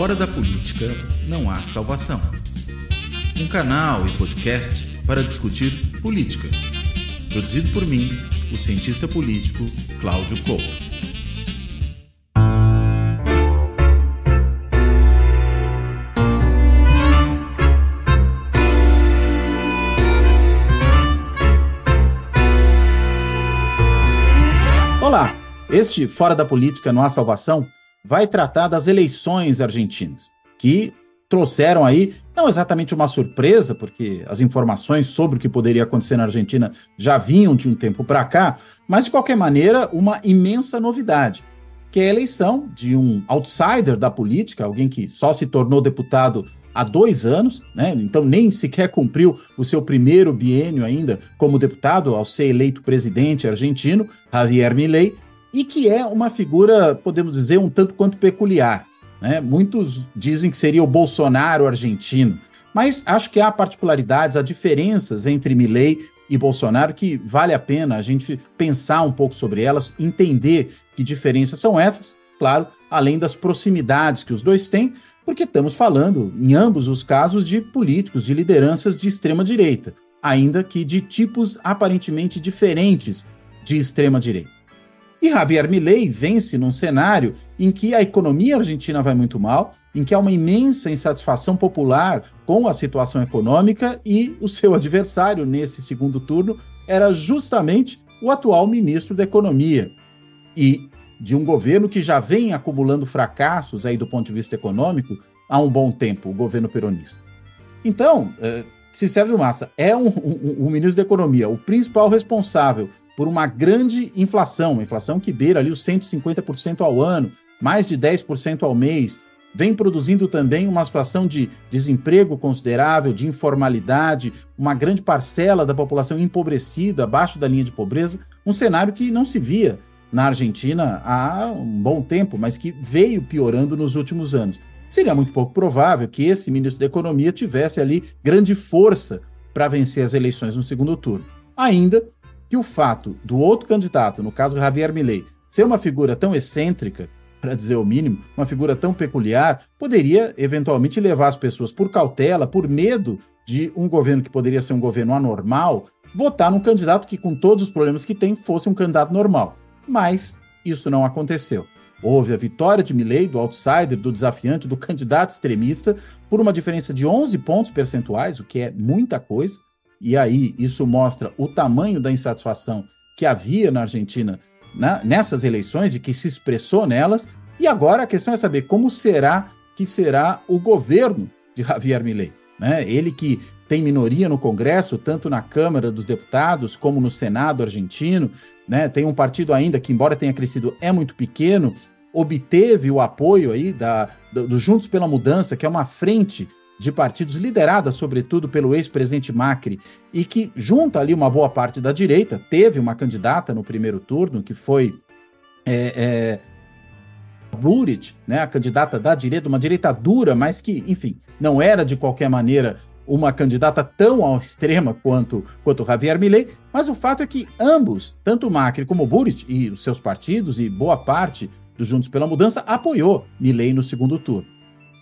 Fora da política não há salvação. Um canal e podcast para discutir política. Produzido por mim, o cientista político Cláudio Couto. Olá, este Fora da Política Não Há Salvação vai tratar das eleições argentinas, que trouxeram aí, não exatamente uma surpresa, porque as informações sobre o que poderia acontecer na Argentina já vinham de um tempo para cá, mas de qualquer maneira, uma imensa novidade, que é a eleição de um outsider da política, alguém que só se tornou deputado há dois anos, né? então nem sequer cumpriu o seu primeiro biênio ainda como deputado ao ser eleito presidente argentino, Javier Milei, e que é uma figura, podemos dizer, um tanto quanto peculiar. Né? Muitos dizem que seria o Bolsonaro argentino, mas acho que há particularidades, há diferenças entre Milley e Bolsonaro que vale a pena a gente pensar um pouco sobre elas, entender que diferenças são essas, claro, além das proximidades que os dois têm, porque estamos falando, em ambos os casos, de políticos, de lideranças de extrema direita, ainda que de tipos aparentemente diferentes de extrema direita. E Javier Milei vence num cenário em que a economia argentina vai muito mal, em que há uma imensa insatisfação popular com a situação econômica e o seu adversário nesse segundo turno era justamente o atual ministro da Economia. E de um governo que já vem acumulando fracassos aí do ponto de vista econômico há um bom tempo, o governo peronista. Então, eh, se Sérgio Massa é um, um, um ministro da Economia, o principal responsável por uma grande inflação, inflação que beira ali os 150% ao ano, mais de 10% ao mês, vem produzindo também uma situação de desemprego considerável, de informalidade, uma grande parcela da população empobrecida, abaixo da linha de pobreza, um cenário que não se via na Argentina há um bom tempo, mas que veio piorando nos últimos anos. Seria muito pouco provável que esse ministro da Economia tivesse ali grande força para vencer as eleições no segundo turno. Ainda que o fato do outro candidato, no caso Javier Milei, ser uma figura tão excêntrica, para dizer o mínimo, uma figura tão peculiar, poderia eventualmente levar as pessoas por cautela, por medo de um governo que poderia ser um governo anormal, votar num candidato que, com todos os problemas que tem, fosse um candidato normal. Mas isso não aconteceu. Houve a vitória de Milley, do outsider, do desafiante, do candidato extremista, por uma diferença de 11 pontos percentuais, o que é muita coisa, e aí isso mostra o tamanho da insatisfação que havia na Argentina né, nessas eleições e que se expressou nelas. E agora a questão é saber como será que será o governo de Javier Milei. Né? Ele que tem minoria no Congresso, tanto na Câmara dos Deputados como no Senado argentino, né? tem um partido ainda que, embora tenha crescido, é muito pequeno, obteve o apoio aí da, do, do Juntos pela Mudança, que é uma frente de partidos liderada, sobretudo, pelo ex-presidente Macri, e que junta ali uma boa parte da direita, teve uma candidata no primeiro turno, que foi é, é, né, a candidata da direita, uma direita dura, mas que, enfim, não era de qualquer maneira uma candidata tão ao extrema quanto, quanto Javier Milei, mas o fato é que ambos, tanto Macri como Buric e os seus partidos e boa parte dos Juntos pela Mudança apoiou Milei no segundo turno.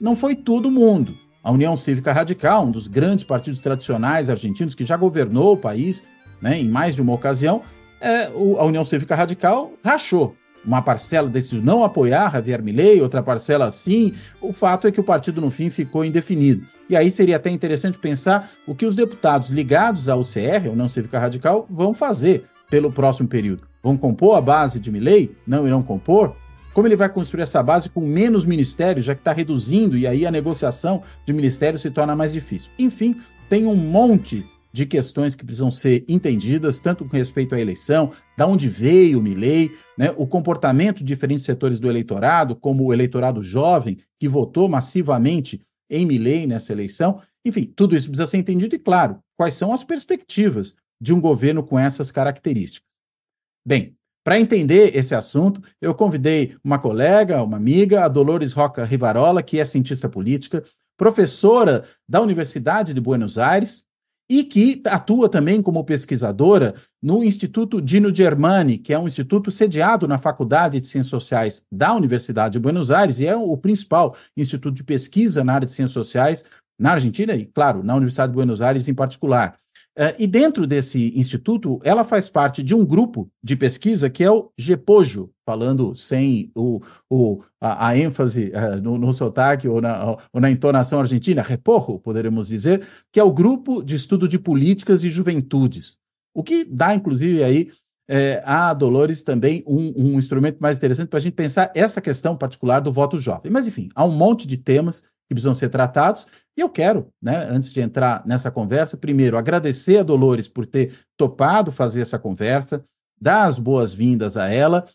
Não foi todo mundo. A União Cívica Radical, um dos grandes partidos tradicionais argentinos que já governou o país né, em mais de uma ocasião, é, o, a União Cívica Radical rachou. Uma parcela decidiu não apoiar Javier Milei, outra parcela sim. O fato é que o partido, no fim, ficou indefinido. E aí seria até interessante pensar o que os deputados ligados ao CR, União Cívica Radical, vão fazer pelo próximo período. Vão compor a base de Milei? Não irão compor? Como ele vai construir essa base com menos ministérios, já que está reduzindo e aí a negociação de ministérios se torna mais difícil? Enfim, tem um monte de questões que precisam ser entendidas, tanto com respeito à eleição, da onde veio o Milley, né, o comportamento de diferentes setores do eleitorado, como o eleitorado jovem, que votou massivamente em Milley nessa eleição. Enfim, tudo isso precisa ser entendido e, claro, quais são as perspectivas de um governo com essas características. Bem, para entender esse assunto, eu convidei uma colega, uma amiga, a Dolores Roca Rivarola, que é cientista política, professora da Universidade de Buenos Aires e que atua também como pesquisadora no Instituto Dino Germani, que é um instituto sediado na Faculdade de Ciências Sociais da Universidade de Buenos Aires e é o principal instituto de pesquisa na área de ciências sociais na Argentina e, claro, na Universidade de Buenos Aires em particular. Uh, e dentro desse instituto, ela faz parte de um grupo de pesquisa que é o GEPOJO, falando sem o, o, a, a ênfase uh, no, no sotaque ou na, ou na entonação argentina, reporro, poderemos dizer, que é o Grupo de Estudo de Políticas e Juventudes. O que dá, inclusive, aí é, a Dolores também um, um instrumento mais interessante para a gente pensar essa questão particular do voto jovem. Mas, enfim, há um monte de temas que precisam ser tratados. E eu quero, né, antes de entrar nessa conversa, primeiro agradecer a Dolores por ter topado fazer essa conversa, dar as boas-vindas a ela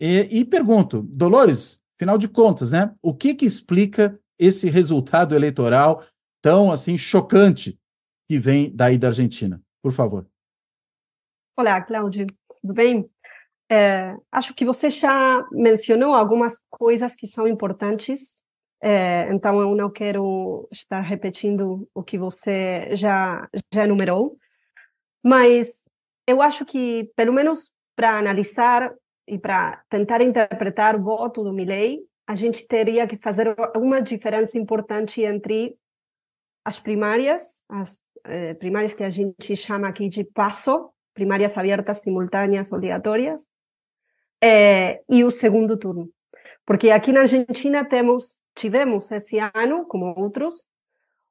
e, e, pergunto, Dolores, final de contas, né, o que que explica esse resultado eleitoral tão assim chocante que vem daí da Argentina? Por favor. Olá, Cláudio, tudo bem? É, acho que você já mencionou algumas coisas que são importantes é, então, eu não quero estar repetindo o que você já, já enumerou, mas eu acho que, pelo menos para analisar e para tentar interpretar o voto do Milley, a gente teria que fazer uma diferença importante entre as primárias, as eh, primárias que a gente chama aqui de PASO, primárias abertas, simultâneas, obrigatórias, eh, e o segundo turno. Porque aqui na Argentina temos, tivemos esse ano, como outros,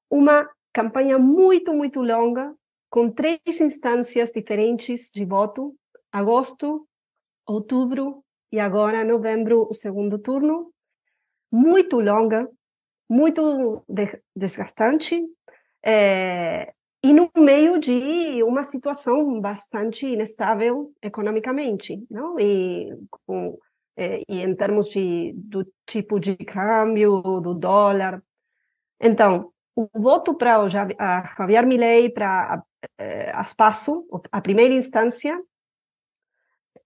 uma campanha muito, muito longa, com três instâncias diferentes de voto: agosto, outubro e agora novembro, o segundo turno. Muito longa, muito desgastante, é, e no meio de uma situação bastante inestável economicamente, não? E com e em termos de, do tipo de câmbio, do dólar. Então, o voto para o Javier Milei, para a, a Spasso, a primeira instância,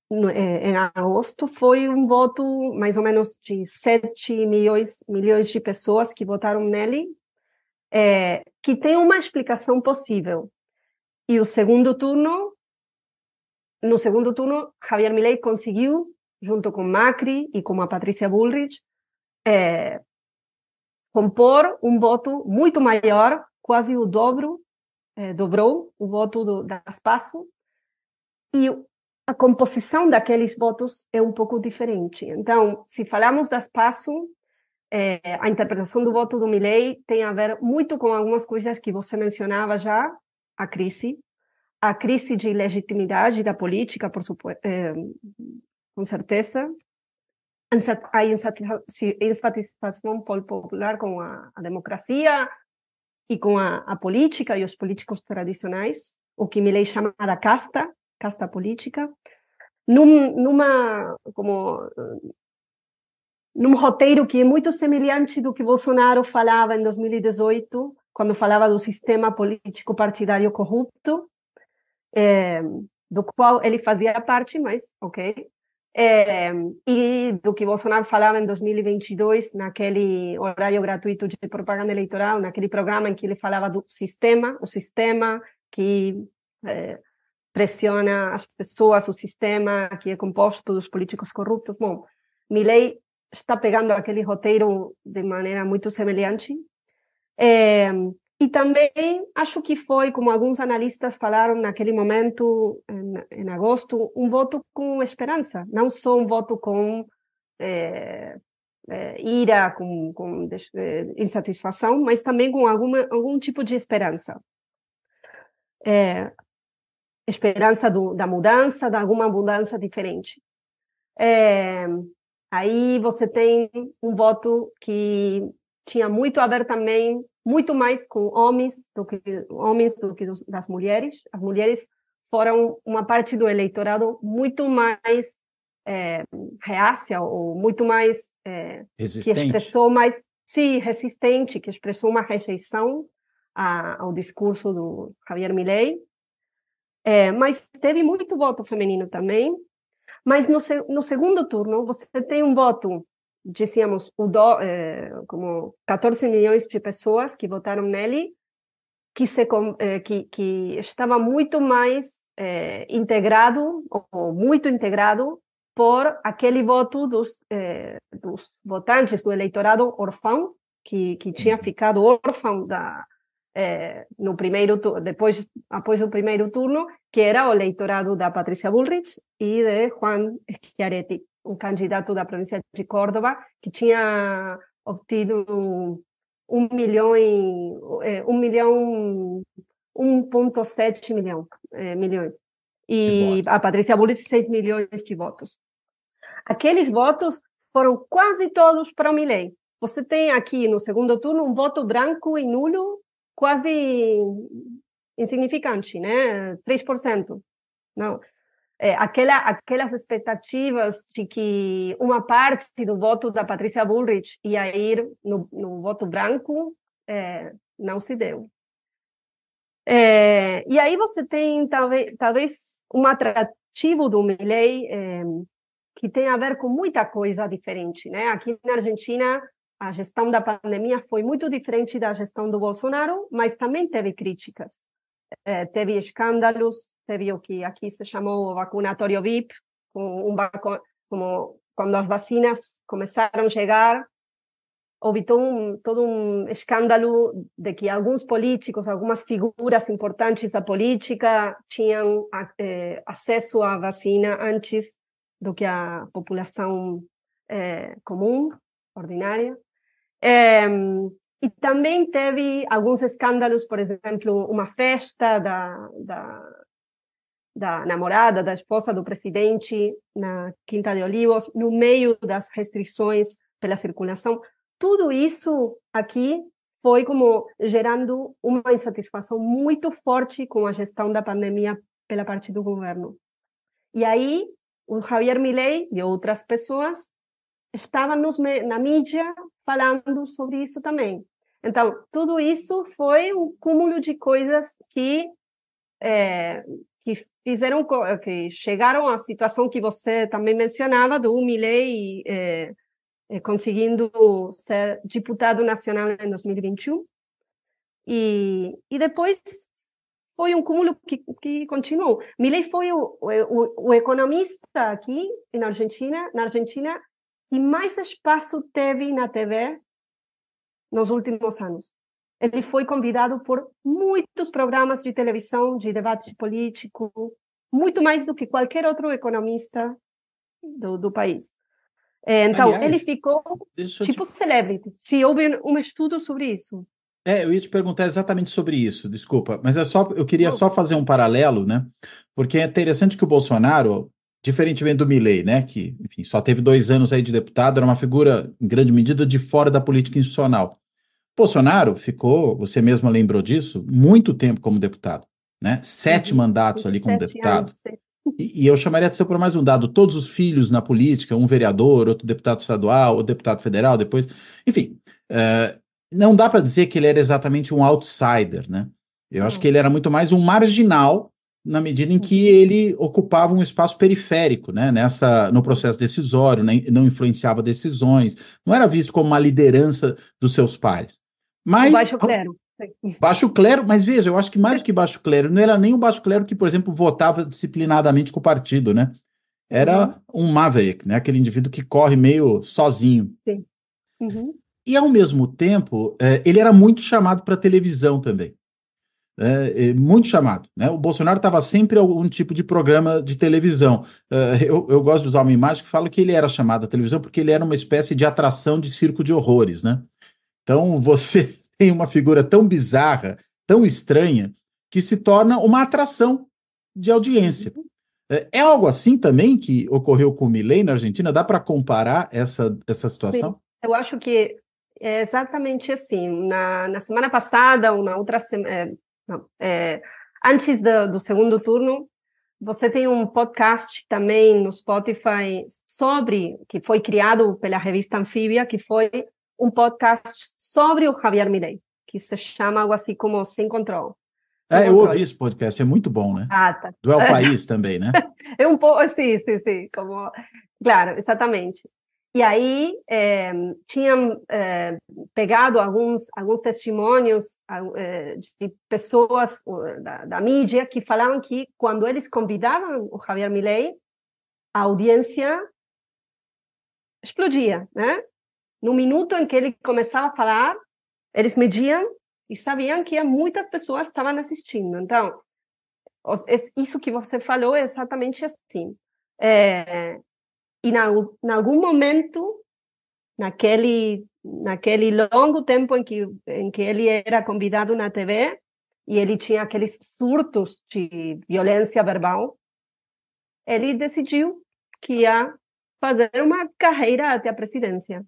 é, em agosto, foi um voto mais ou menos de 7 milhões, milhões de pessoas que votaram nele, é, que tem uma explicação possível. E o segundo turno, no segundo turno, Javier Milei conseguiu junto com Macri e com a Patrícia Bullrich, é, compor um voto muito maior, quase o dobro, é, dobrou o voto do, das e a composição daqueles votos é um pouco diferente. Então, se falamos das PASO, é, a interpretação do voto do Milley tem a ver muito com algumas coisas que você mencionava já, a crise, a crise de legitimidade da política, por supuesto, é, com certeza. A insatisfação popular com a, a democracia e com a, a, política e os políticos tradicionais, o que Milley chama da casta, casta política, num, numa como num roteiro que é muito semelhante do que Bolsonaro falava em 2018, quando falava do sistema político partidário corrupto, é, do qual ele fazia parte, mas ok, é, e do que Bolsonaro falava em 2022, naquele horário gratuito de propaganda eleitoral, naquele programa em que ele falava do sistema, o sistema que é, pressiona as pessoas, o sistema que é composto dos políticos corruptos. Bom, Milley está pegando aquele roteiro de maneira muito semelhante. É, e também acho que foi, como alguns analistas falaram naquele momento, em, em agosto, um voto com esperança, não só um voto com é, é, ira, com, com é, insatisfação, mas também com alguma, algum tipo de esperança. É, esperança do, da mudança, de alguma mudança diferente. É, aí você tem um voto que tinha muito a ver também muito mais com homens do que homens do que das mulheres. As mulheres foram uma parte do eleitorado muito mais é, reácia ou muito mais é, que expressou mais sim resistente, que expressou uma rejeição a, ao discurso do Javier Milei. É, mas teve muito voto feminino também. Mas no, no segundo turno você tem um voto dizíamos, do, eh, como 14 milhões de pessoas que votaram nele, que, se, que, que estava muito mais eh, integrado, ou muito integrado, por aquele voto dos, eh, dos votantes do eleitorado órfão, que, que tinha ficado órfão da, eh, no primeiro depois após o primeiro turno, que era o eleitorado da Patrícia Bullrich e de Juan Schiaretti, um candidato da província de Córdoba, que tinha obtido um milhão e é, um milhão 1,7 milhão, é, milhões. E a Patrícia Bullrich, 6 milhões de votos. Aqueles votos foram quase todos para o Milley. Você tem aqui no segundo turno um voto branco e nulo quase insignificante, né? 3%. Não é, aquela, aquelas expectativas de que uma parte do voto da Patrícia Bullrich ia ir no, no voto branco é, não se deu. É, e aí você tem talvez, talvez um atrativo do Milley é, que tem a ver com muita coisa diferente, né? Aqui na Argentina a gestão da pandemia foi muito diferente da gestão do Bolsonaro, mas também teve críticas teve escândalos, teve o que aqui se chamou vacunatório VIP, um, como quando as vacinas começaram a chegar, houve todo um, todo um escândalo de que alguns políticos, algumas figuras importantes da política tinham eh, acesso à vacina antes do que a população eh, comum, ordinária. Eh, e também teve alguns escândalos, por exemplo, uma festa da, da, da namorada, da esposa do presidente na Quinta de Olivos, no meio das restrições pela circulação. Tudo isso aqui foi como gerando uma insatisfação muito forte com a gestão da pandemia pela parte do governo. E aí, o Javier Milei e outras pessoas estavam nos, na mídia falando sobre isso também. Então, tudo isso foi um cúmulo de coisas que, é, que fizeram, que chegaram à situação que você também mencionava, do Milley é, é, conseguindo ser deputado nacional em 2021. E, e depois foi um cúmulo que, que continuou. Milley foi o, o, o economista aqui na Argentina, na Argentina que mais espaço teve na TV nos últimos anos. Ele foi convidado por muitos programas de televisão, de debate político, muito mais do que qualquer outro economista do, do país. Então, Aliás, ele ficou tipo te... celebrity. Se houve um estudo sobre isso. É, eu ia te perguntar exatamente sobre isso, desculpa, mas é só, eu queria só fazer um paralelo, né? Porque é interessante que o Bolsonaro, Diferentemente do Milley, né, que, enfim, só teve dois anos aí de deputado, era uma figura, em grande medida, de fora da política institucional. Bolsonaro ficou, você mesma lembrou disso, muito tempo como deputado, né? Sete mandatos ali como deputado. E, e, eu chamaria de ser por mais um dado, todos os filhos na política, um vereador, outro deputado estadual, outro deputado federal, depois, enfim, uh, não dá para dizer que ele era exatamente um outsider, né? Eu acho que ele era muito mais um marginal na medida em que uhum. ele ocupava um espaço periférico, né, nessa, no processo decisório, né, não influenciava decisões, não era visto como uma liderança dos seus pares. Mas, o baixo clero. Baixo clero, mas veja, eu acho que mais do que baixo clero, não era nem o baixo clero que, por exemplo, votava disciplinadamente com o partido, né? Era uhum. um maverick, né? Aquele indivíduo que corre meio sozinho. Sim. Uhum. E, ao mesmo tempo, é, ele era muito chamado para televisão também é, muito chamado. Né? O Bolsonaro estava sempre em algum tipo de programa de televisão. Uh, eu, eu, gosto de usar uma imagem que fala que ele era chamado à televisão porque ele era uma espécie de atração de circo de horrores. Né? Então você tem uma figura tão bizarra, tão estranha, que se torna uma atração de audiência. É, é algo assim também que ocorreu com o Milley na Argentina? Dá para comparar essa, essa situação? Eu acho que é exatamente assim. Na, na semana passada, ou na outra semana, é, antes do, do segundo turno, você tem um podcast também no Spotify sobre que foi criado pela revista Anfíbia, que foi um podcast sobre o Javier Milei, que se chama algo assim como Sem Controle. É, eu ouvi esse podcast, é muito bom, né? Ah, tá. Do El País também, né? é um pouco, sim, sim, sim, como... Claro, exatamente. E aí é, tinham é, pegado alguns, alguns testemunhos é, de pessoas da, da, mídia que falavam que quando eles convidavam o Javier Milei, a audiência explodia, né? No minuto em que ele começava a falar, eles mediam e sabiam que muitas pessoas estavam assistindo. Então, isso que você falou é exatamente assim. É, e na, em algum momento, naquele naquele longo tempo em que em que ele era convidado na TV e ele tinha aqueles surtos de violência verbal, ele decidiu que ia fazer uma carreira até a presidência.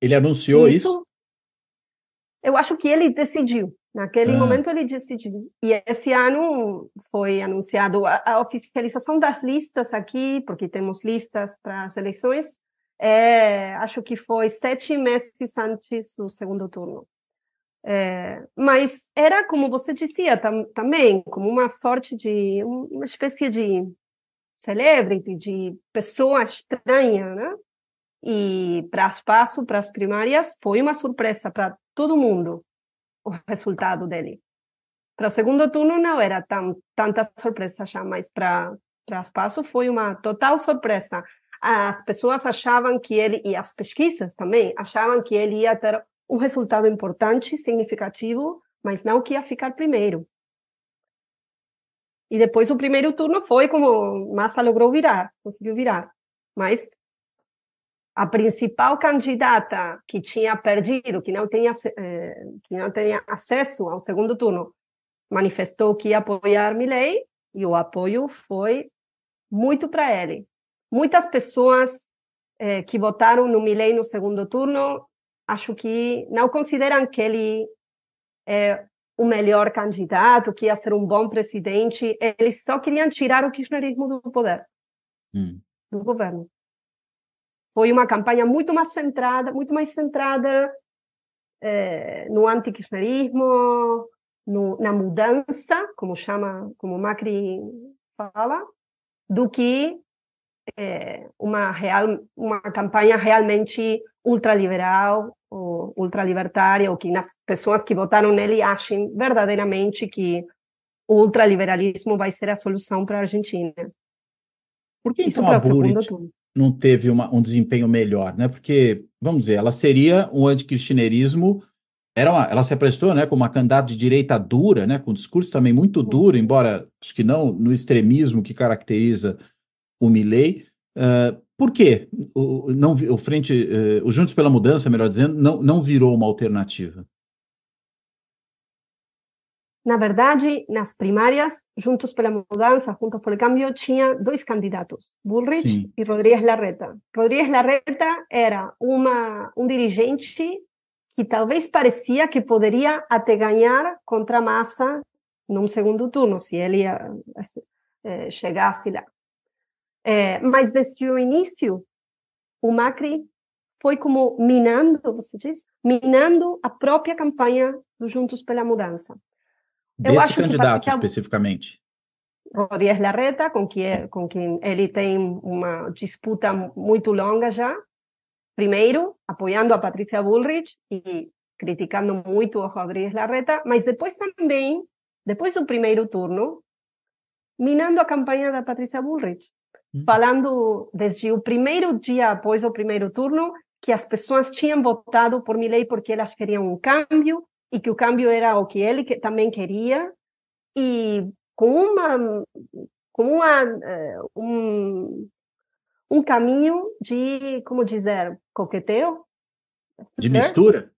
Ele anunciou isso? isso? Eu acho que ele decidiu. Naquele ah. momento ele decidiu. E esse ano foi anunciado a, a, oficialização das listas aqui, porque temos listas para as eleições. É, acho que foi sete meses antes do segundo turno. É, mas era, como você dizia tam, também, como uma sorte de, uma espécie de celebrity, de pessoa estranha, né? E para as passo, para as primárias, foi uma surpresa para todo mundo o resultado dele. Para o segundo turno não era tão, tanta surpresa já, mas para as passo foi uma total surpresa. As pessoas achavam que ele, e as pesquisas também, achavam que ele ia ter um resultado importante, significativo, mas não que ia ficar primeiro. E depois o primeiro turno foi como Massa logrou virar, conseguiu virar. Mas a principal candidata que tinha perdido, que não tinha, eh, que não tinha acesso ao segundo turno, manifestou que ia apoiar Milley e o apoio foi muito para ele. Muitas pessoas eh, que votaram no Milley no segundo turno, acho que não consideram que ele é o melhor candidato, que ia ser um bom presidente, eles só queriam tirar o kirchnerismo do poder, hum. do governo. Foi uma campanha muito mais centrada, muito mais centrada é, no antikirchnerismo, na mudança, como chama, como Macri fala, do que é, uma real, uma campanha realmente ultraliberal ou ultralibertária, ou que as pessoas que votaram nele achem verdadeiramente que o ultraliberalismo vai ser a solução para a Argentina. Por que Isso então a Burit não teve uma, um desempenho melhor, né? Porque, vamos dizer, ela seria um anticristinerismo, era uma, ela se apresentou né, como uma candidata de direita dura, né, com um discurso também muito duro, embora acho que não no extremismo que caracteriza o Milley. Uh, por quê? O, não, o Frente, uh, o Juntos pela Mudança, melhor dizendo, não, não virou uma alternativa? Na verdade, nas primárias, Juntos pela Mudança, Juntos pelo Cambio, tinha dois candidatos, Bullrich Sim. e Rodrigues Larreta. Rodrigues Larreta era uma, um dirigente que talvez parecia que poderia até ganhar contra Massa num segundo turno, se ele eh, chegasse lá. É, mas desde o início, o Macri foi como minando, você diz, minando a própria campanha do Juntos pela Mudança. Desse candidato especificamente? Rodrigues Larreta, com quem, com quem ele tem uma disputa muito longa já. Primeiro, apoiando a Patrícia Bullrich e criticando muito o Rodrigues Larreta, mas depois também, depois do primeiro turno, minando a campanha da Patrícia Bullrich. Hum. Falando desde o primeiro dia após o primeiro turno que as pessoas tinham votado por Milley porque elas queriam um câmbio e que o câmbio era o que ele que, também queria e com uma com uma um um caminho de como dizer coquetel de mistura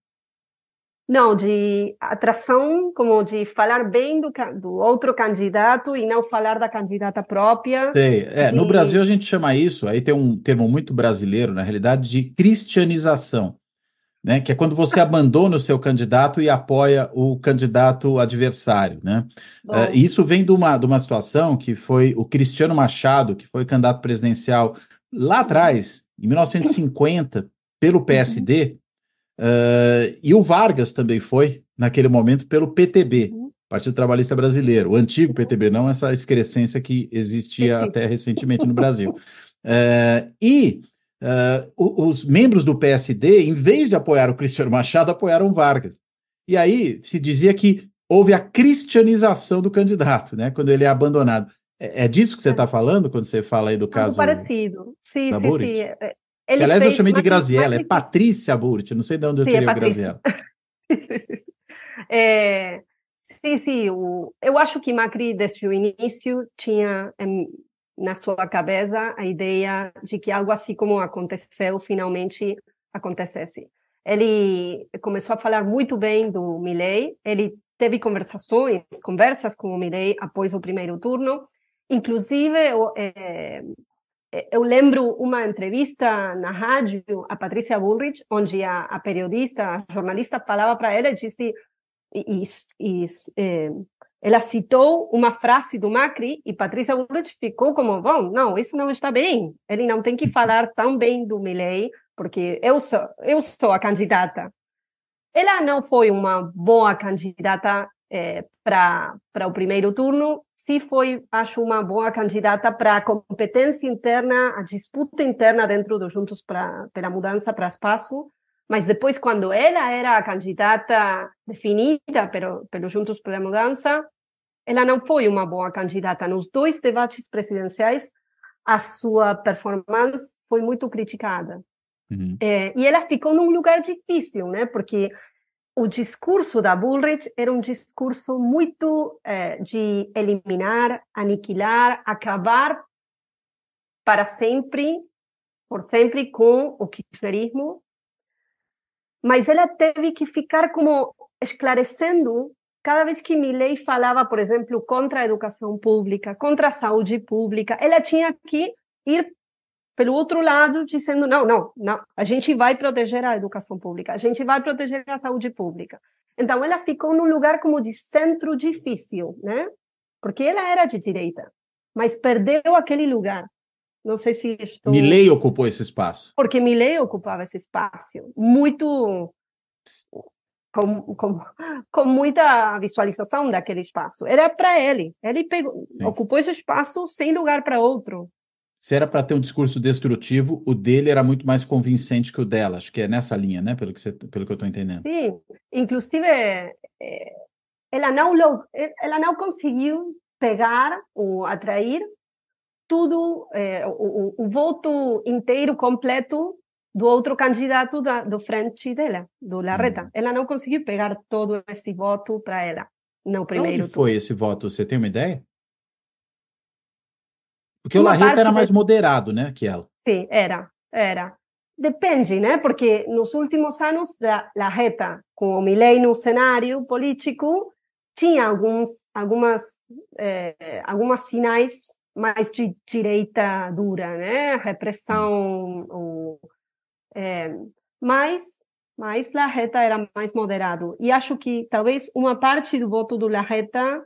não, de atração, como de falar bem do, do outro candidato e não falar da candidata própria. Sei. É, No Brasil a gente chama isso, aí tem um termo muito brasileiro, na realidade, de cristianização. Né, que é quando você abandona o seu candidato e apoia o candidato adversário. Né? Uh, isso vem de uma, de uma situação que foi o Cristiano Machado, que foi candidato presidencial lá atrás, em 1950, pelo PSD, Uh, e o Vargas também foi, naquele momento, pelo PTB, uhum. Partido Trabalhista Brasileiro, o antigo PTB, não essa excrescência que existia até recentemente no Brasil. Uh, e uh, os membros do PSD, em vez de apoiar o Cristiano Machado, apoiaram Vargas. E aí se dizia que houve a cristianização do candidato, né? Quando ele é abandonado. É, é disso que você está falando quando você fala aí do caso? parecido. Sim, sim, sim. É, ele que, aliás, eu chamei de Graziella, é Patrícia Burti, não sei de onde eu sim, tirei é o Graziella. é, sim, sim. O, eu acho que Macri, desde o início, tinha na sua cabeça a ideia de que algo assim como aconteceu finalmente acontecesse. Ele começou a falar muito bem do Milley, ele teve conversações, conversas com o Milley após o primeiro turno, inclusive eu, é, eu lembro uma entrevista na rádio a Patrícia Bullrich, onde a, a periodista, a jornalista falava para ela e disse e, e, e, é, ela citou uma frase do Macri e Patrícia Bullrich ficou como, bom, não, isso não está bem. Ele não tem que falar tão bem do Milley, porque eu sou, eu sou a candidata. Ela não foi uma boa candidata é, para o primeiro turno, se foi, acho, uma boa candidata para a competência interna, a disputa interna dentro do Juntos pra, pela Mudança para Espaço, mas depois, quando ela era a candidata definida pelo, pelo Juntos pela Mudança, ela não foi uma boa candidata. Nos dois debates presidenciais, a sua performance foi muito criticada. Uhum. É, e ela ficou num lugar difícil, né? Porque o discurso da Bullrich era um discurso muito é, de eliminar, aniquilar, acabar para sempre, por sempre, com o kirchnerismo mas ela teve que ficar como esclarecendo cada vez que Milley falava, por exemplo, contra a educação pública, contra a saúde pública, ela tinha que ir pelo outro lado dizendo não, não, não, a gente vai proteger a educação pública, a gente vai proteger a saúde pública. Então ela ficou num lugar como de centro difícil, né? Porque ela era de direita, mas perdeu aquele lugar. Não sei se estou. Milley ocupou esse espaço. Porque Milley ocupava esse espaço muito. Com, com, com muita visualização daquele espaço. Era para ele. Ele pegou, ocupou esse espaço sem lugar para outro. Se era para ter um discurso destrutivo, o dele era muito mais convincente que o dela. Acho que é nessa linha, né? Pelo que, você, pelo que eu estou entendendo. Sim. Inclusive, é, ela, não, ela não conseguiu pegar ou atrair tudo, é, o, o, voto inteiro completo do outro candidato da, do frente dela, do Larreta. Hum. Ela não conseguiu pegar todo esse voto para ela no primeiro Onde foi esse voto? Você tem uma ideia? Porque uma o Larreta era mais de... moderado, né, que ela. Sim, era, era. Depende, né? Porque nos últimos anos, a Larreta, com o Milei no cenário político, tinha alguns, algumas, eh, algumas sinais mais de direita dura, né? Repressão, ou, é, mas, mas Larreta era mais moderado. E acho que talvez uma parte do voto do Larreta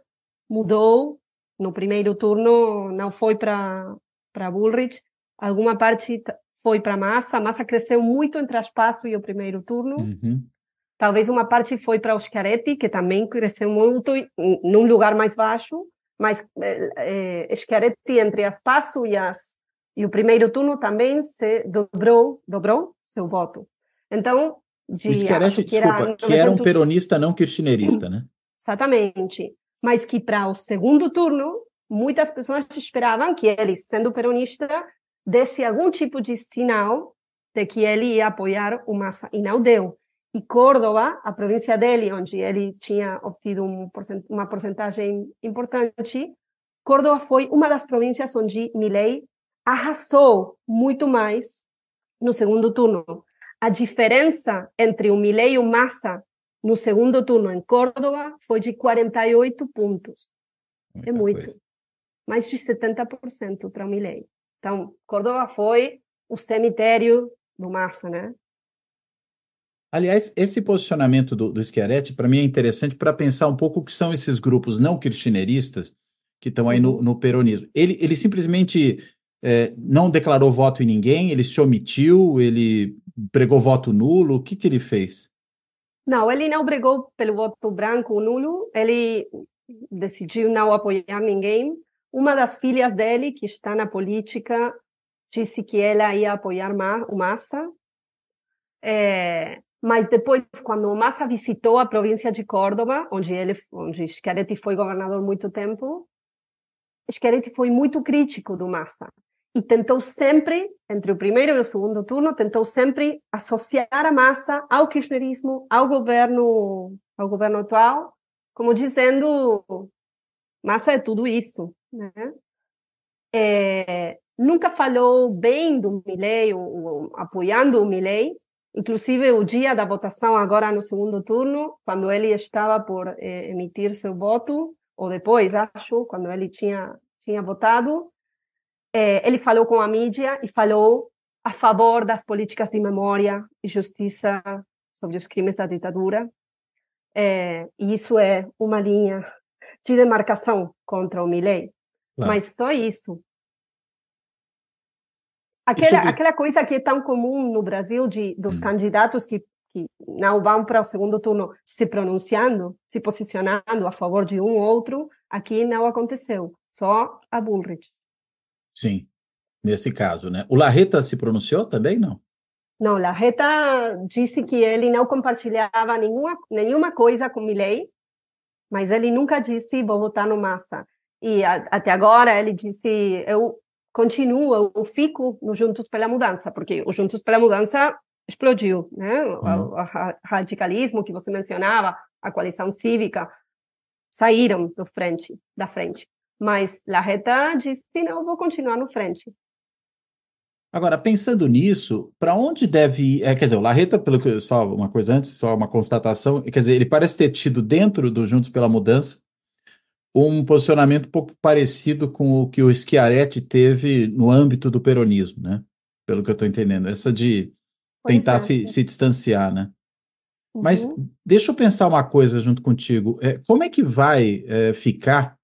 mudou no primeiro turno, não foi para para Bullrich, alguma parte foi para Massa. Massa cresceu muito entre as Passo e o primeiro turno. Uhum. Talvez uma parte foi para Schiaretti, que também cresceu muito, num lugar mais baixo mas é, Schiaretti entre as PASSO e, as, e o primeiro turno também se dobrou, dobrou seu voto. Então, de, Schiaretti, que desculpa, era, que era um peronista não kirchnerista, né? Exatamente. Mas que para o segundo turno, muitas pessoas esperavam que ele, sendo peronista, desse algum tipo de sinal de que ele ia apoiar o Massa, e não deu e Córdoba, a província dele, onde ele tinha obtido um, uma porcentagem importante, Córdoba foi uma das províncias onde Milei arrasou muito mais no segundo turno. A diferença entre o Milei e o Massa no segundo turno em Córdoba foi de 48 pontos. Muita é muito. Coisa. Mais de 70% para o Milei. Então, Córdoba foi o cemitério do Massa, né? Aliás, esse posicionamento do, do Schiaretti, para mim, é interessante para pensar um pouco o que são esses grupos não kirchneristas que estão aí no, uhum. no, peronismo. Ele, ele simplesmente é, não declarou voto em ninguém, ele se omitiu, ele pregou voto nulo. O que, que ele fez? Não, ele não pregou pelo voto branco ou nulo, ele decidiu não apoiar ninguém. Uma das filhas dele, que está na política, disse que ela ia apoiar o Massa, é, mas depois, quando Massa visitou a província de Córdoba, onde ele, onde Schiaretti foi governador muito tempo, Schiaretti foi muito crítico do Massa e tentou sempre, entre o primeiro e o segundo turno, tentou sempre associar a Massa ao kirchnerismo, ao governo, ao governo atual, como dizendo Massa é tudo isso, né? É, nunca falou bem do Milley, apoiando o Milley, inclusive o dia da votação agora no segundo turno, quando ele estava por eh, emitir seu voto, ou depois, acho, quando ele tinha tinha votado, eh, ele falou com a mídia e falou a favor das políticas de memória e justiça sobre os crimes da ditadura. Eh, e isso é uma linha de demarcação contra o Milley. Mas só isso. Aquela, sobre... aquela coisa que é tão comum no Brasil de dos hum. candidatos que, que não vão para o segundo turno se pronunciando, se posicionando a favor de um ou outro, aqui não aconteceu. Só a Bullrich. Sim, nesse caso, né? O Larreta se pronunciou também, não? Não, Larreta disse que ele não compartilhava nenhuma, nenhuma coisa com Milley, mas ele nunca disse vou votar no Massa. E a, até agora ele disse eu continuo, eu fico no Juntos pela Mudança, porque o Juntos pela Mudança explodiu, né? Uhum. O, o, radicalismo que você mencionava, a coalição cívica, saíram do frente, da frente. Mas Larreta disse, não, vou continuar no frente. Agora, pensando nisso, para onde deve ir? É, quer dizer, o Larreta, pelo que só uma coisa antes, só uma constatação, quer dizer, ele parece ter tido dentro do Juntos pela Mudança um posicionamento um pouco parecido com o que o Schiaretti teve no âmbito do peronismo, né? Pelo que eu estou entendendo, essa de tentar é. se, se distanciar, né? Uhum. Mas deixa eu pensar uma coisa junto contigo. É, como é que vai é, ficar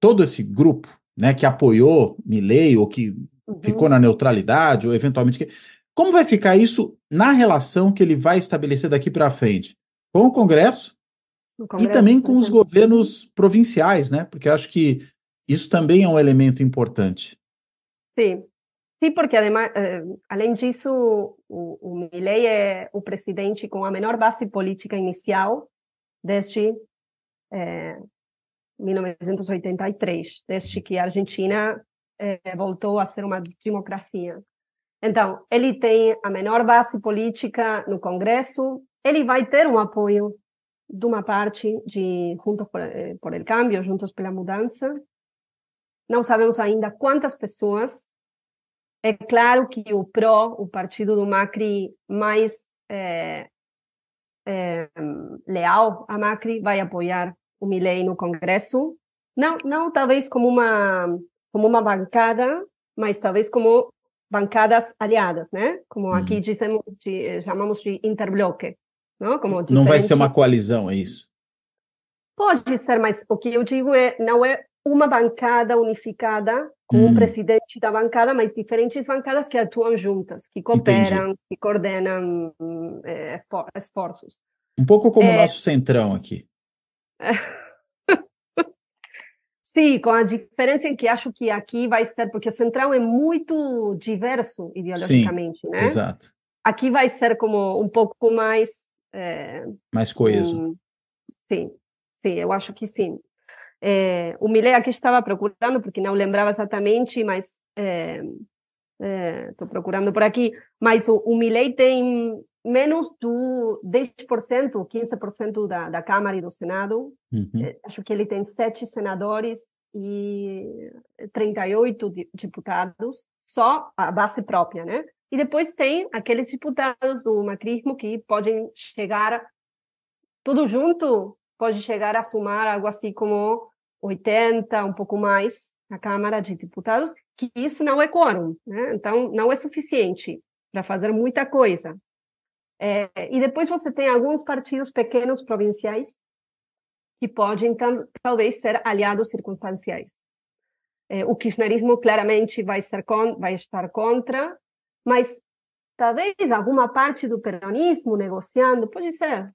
todo esse grupo, né, que apoiou Milley ou que uhum. ficou na neutralidade ou eventualmente como vai ficar isso na relação que ele vai estabelecer daqui para frente com o Congresso, Congresso, e também com os governos provinciais, né? Porque acho que isso também é um elemento importante. Sim, sim, porque eh, além disso, o, o Milley é o presidente com a menor base política inicial desde eh, 1983, desde que a Argentina eh, voltou a ser uma democracia. Então, ele tem a menor base política no Congresso, ele vai ter um apoio de uma parte de Juntos por, eh, por el Cambio, Juntos pela Mudança. Não sabemos ainda quantas pessoas. É claro que o PRO, o partido do Macri mais é, é, leal a Macri, vai apoiar o Milley no Congresso, não, não talvez como uma como uma bancada, mas talvez como bancadas aliadas, né? Como uhum. aqui dizemos, de, chamamos de interbloque, não? Como diferentes... Não vai ser uma coalizão, é isso? Pode ser, mas o que eu digo é não é uma bancada unificada com um hum. presidente da bancada, mas diferentes bancadas que atuam juntas, que cooperam, Entendi. que coordenam é, esforços. Um pouco como o é... nosso centrão aqui. Sim, com a diferença em que acho que aqui vai ser, porque o Centrão é muito diverso ideologicamente, Sim, né? Exato. Aqui vai ser como um pouco mais. É, mais coeso. Um, sim, sim, eu acho que sim. É, o Milei aqui estava procurando, porque não lembrava exatamente, mas estou é, procurando por aqui. Mas o, o Milei tem menos do 10%, 15% da, da Câmara e do Senado. Uhum. Eh, acho que ele tem sete senadores e 38 deputados, só a base própria, né? E depois tem aqueles deputados do macrismo que podem chegar, tudo junto, pode chegar a somar algo assim como 80, um pouco mais, na Câmara de Deputados, que isso não é quórum, né? Então, não é suficiente para fazer muita coisa. É, e depois você tem alguns partidos pequenos provinciais que podem, talvez, ser aliados circunstanciais. É, o kirchnerismo claramente vai, ser con vai estar contra, mas talvez alguma parte do peronismo negociando, pode ser.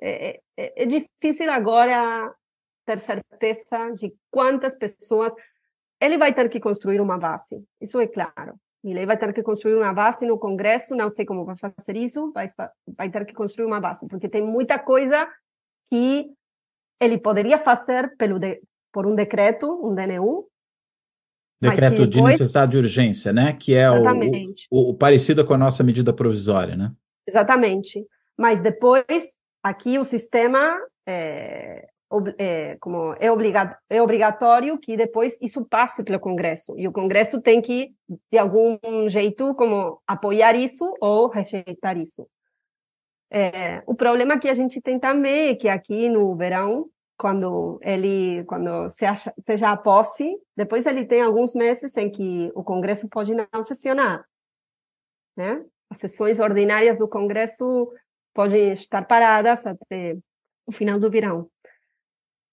É, é, é difícil agora ter certeza de quantas pessoas. Ele vai ter que construir uma base, isso é claro. Milei vai ter que construir uma base no Congresso, não sei como vai fazer isso, vai, vai ter que construir uma base, porque tem muita coisa que ele poderia fazer pelo de, por um decreto, um DNU. Decreto depois, de necessidade de urgência, né? Que é o, o, o, parecido com a nossa medida provisória, né? Exatamente. Mas depois, aqui o sistema é, é, como é, obrigado, é obrigatório que depois isso passe pelo Congresso e o Congresso tem que de algum jeito como apoiar isso ou rejeitar isso. É, o problema que a gente tem também é que aqui no verão, quando ele, quando seja, seja a posse, depois ele tem alguns meses em que o Congresso pode não sessionar, né? As sessões ordinárias do Congresso podem estar paradas até o final do verão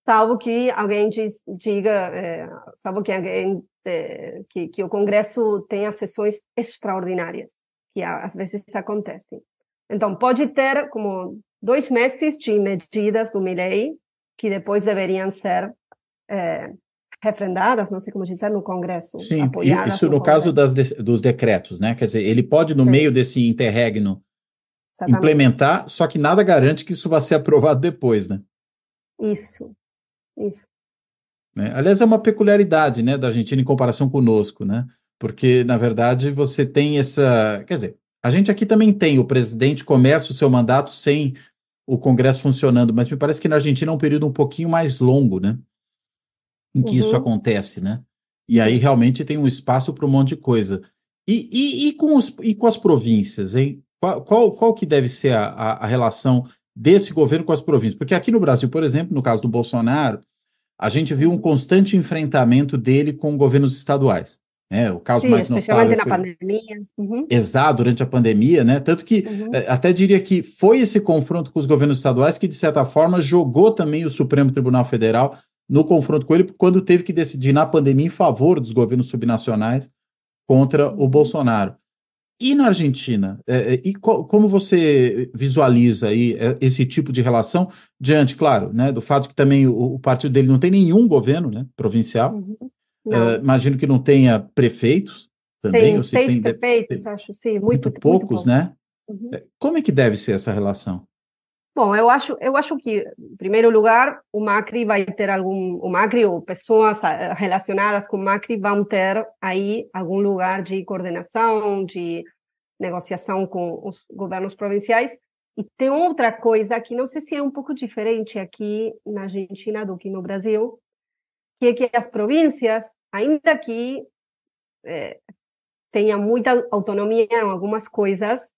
salvo que alguém diz, diga, é, salvo que alguém é, que, que o Congresso tenha sessões extraordinárias, que às vezes acontecem. Então, pode ter como dois meses de medidas do Milley que depois deveriam ser é, refrendadas, não sei como dizer, no Congresso. Sim, isso no, no caso das, dos decretos, né? Quer dizer, ele pode, no Sim. meio desse interregno, Exatamente. implementar, só que nada garante que isso vá ser aprovado depois, né? Isso. Isso. Né? Aliás, é uma peculiaridade né, da Argentina em comparação conosco, né? Porque, na verdade, você tem essa. Quer dizer, a gente aqui também tem, o presidente começa o seu mandato sem o Congresso funcionando, mas me parece que na Argentina é um período um pouquinho mais longo, né? Em que uhum. isso acontece, né? E aí realmente tem um espaço para um monte de coisa. E, e, e, com os, e com as províncias, hein? Qual, qual, qual que deve ser a, a, a relação desse governo com as províncias? Porque aqui no Brasil, por exemplo, no caso do Bolsonaro, a gente viu um constante enfrentamento dele com governos estaduais. Né? O caso Sim, mais notável na pandemia. Uhum. Exato, durante a pandemia, né? Tanto que uhum. Eh, até diria que foi esse confronto com os governos estaduais que, de certa forma, jogou também o Supremo Tribunal Federal no confronto com ele, quando teve que decidir na pandemia em favor dos governos subnacionais contra o uhum. Bolsonaro. E na Argentina, é, é, e co como você visualiza aí esse tipo de relação diante, claro, né, do fato que também o, o partido dele não tem nenhum governo, né, provincial. Uhum. É, imagino que não tenha prefeitos também. Tem seis tem, prefeitos, tem, acho, sim, muito, muito poucos, muito né? Uhum. Como é que deve ser essa relação? Bom, eu acho, eu acho que, em primeiro lugar, o Macri vai ter algum, o Macri ou pessoas eh, relacionadas com o Macri vão ter aí algum lugar de coordenação, de negociação com os governos provinciais. E tem outra coisa que não sei se é um pouco diferente aqui na Argentina do que no Brasil, que é que as províncias, ainda que é, tenha muita autonomia em algumas coisas,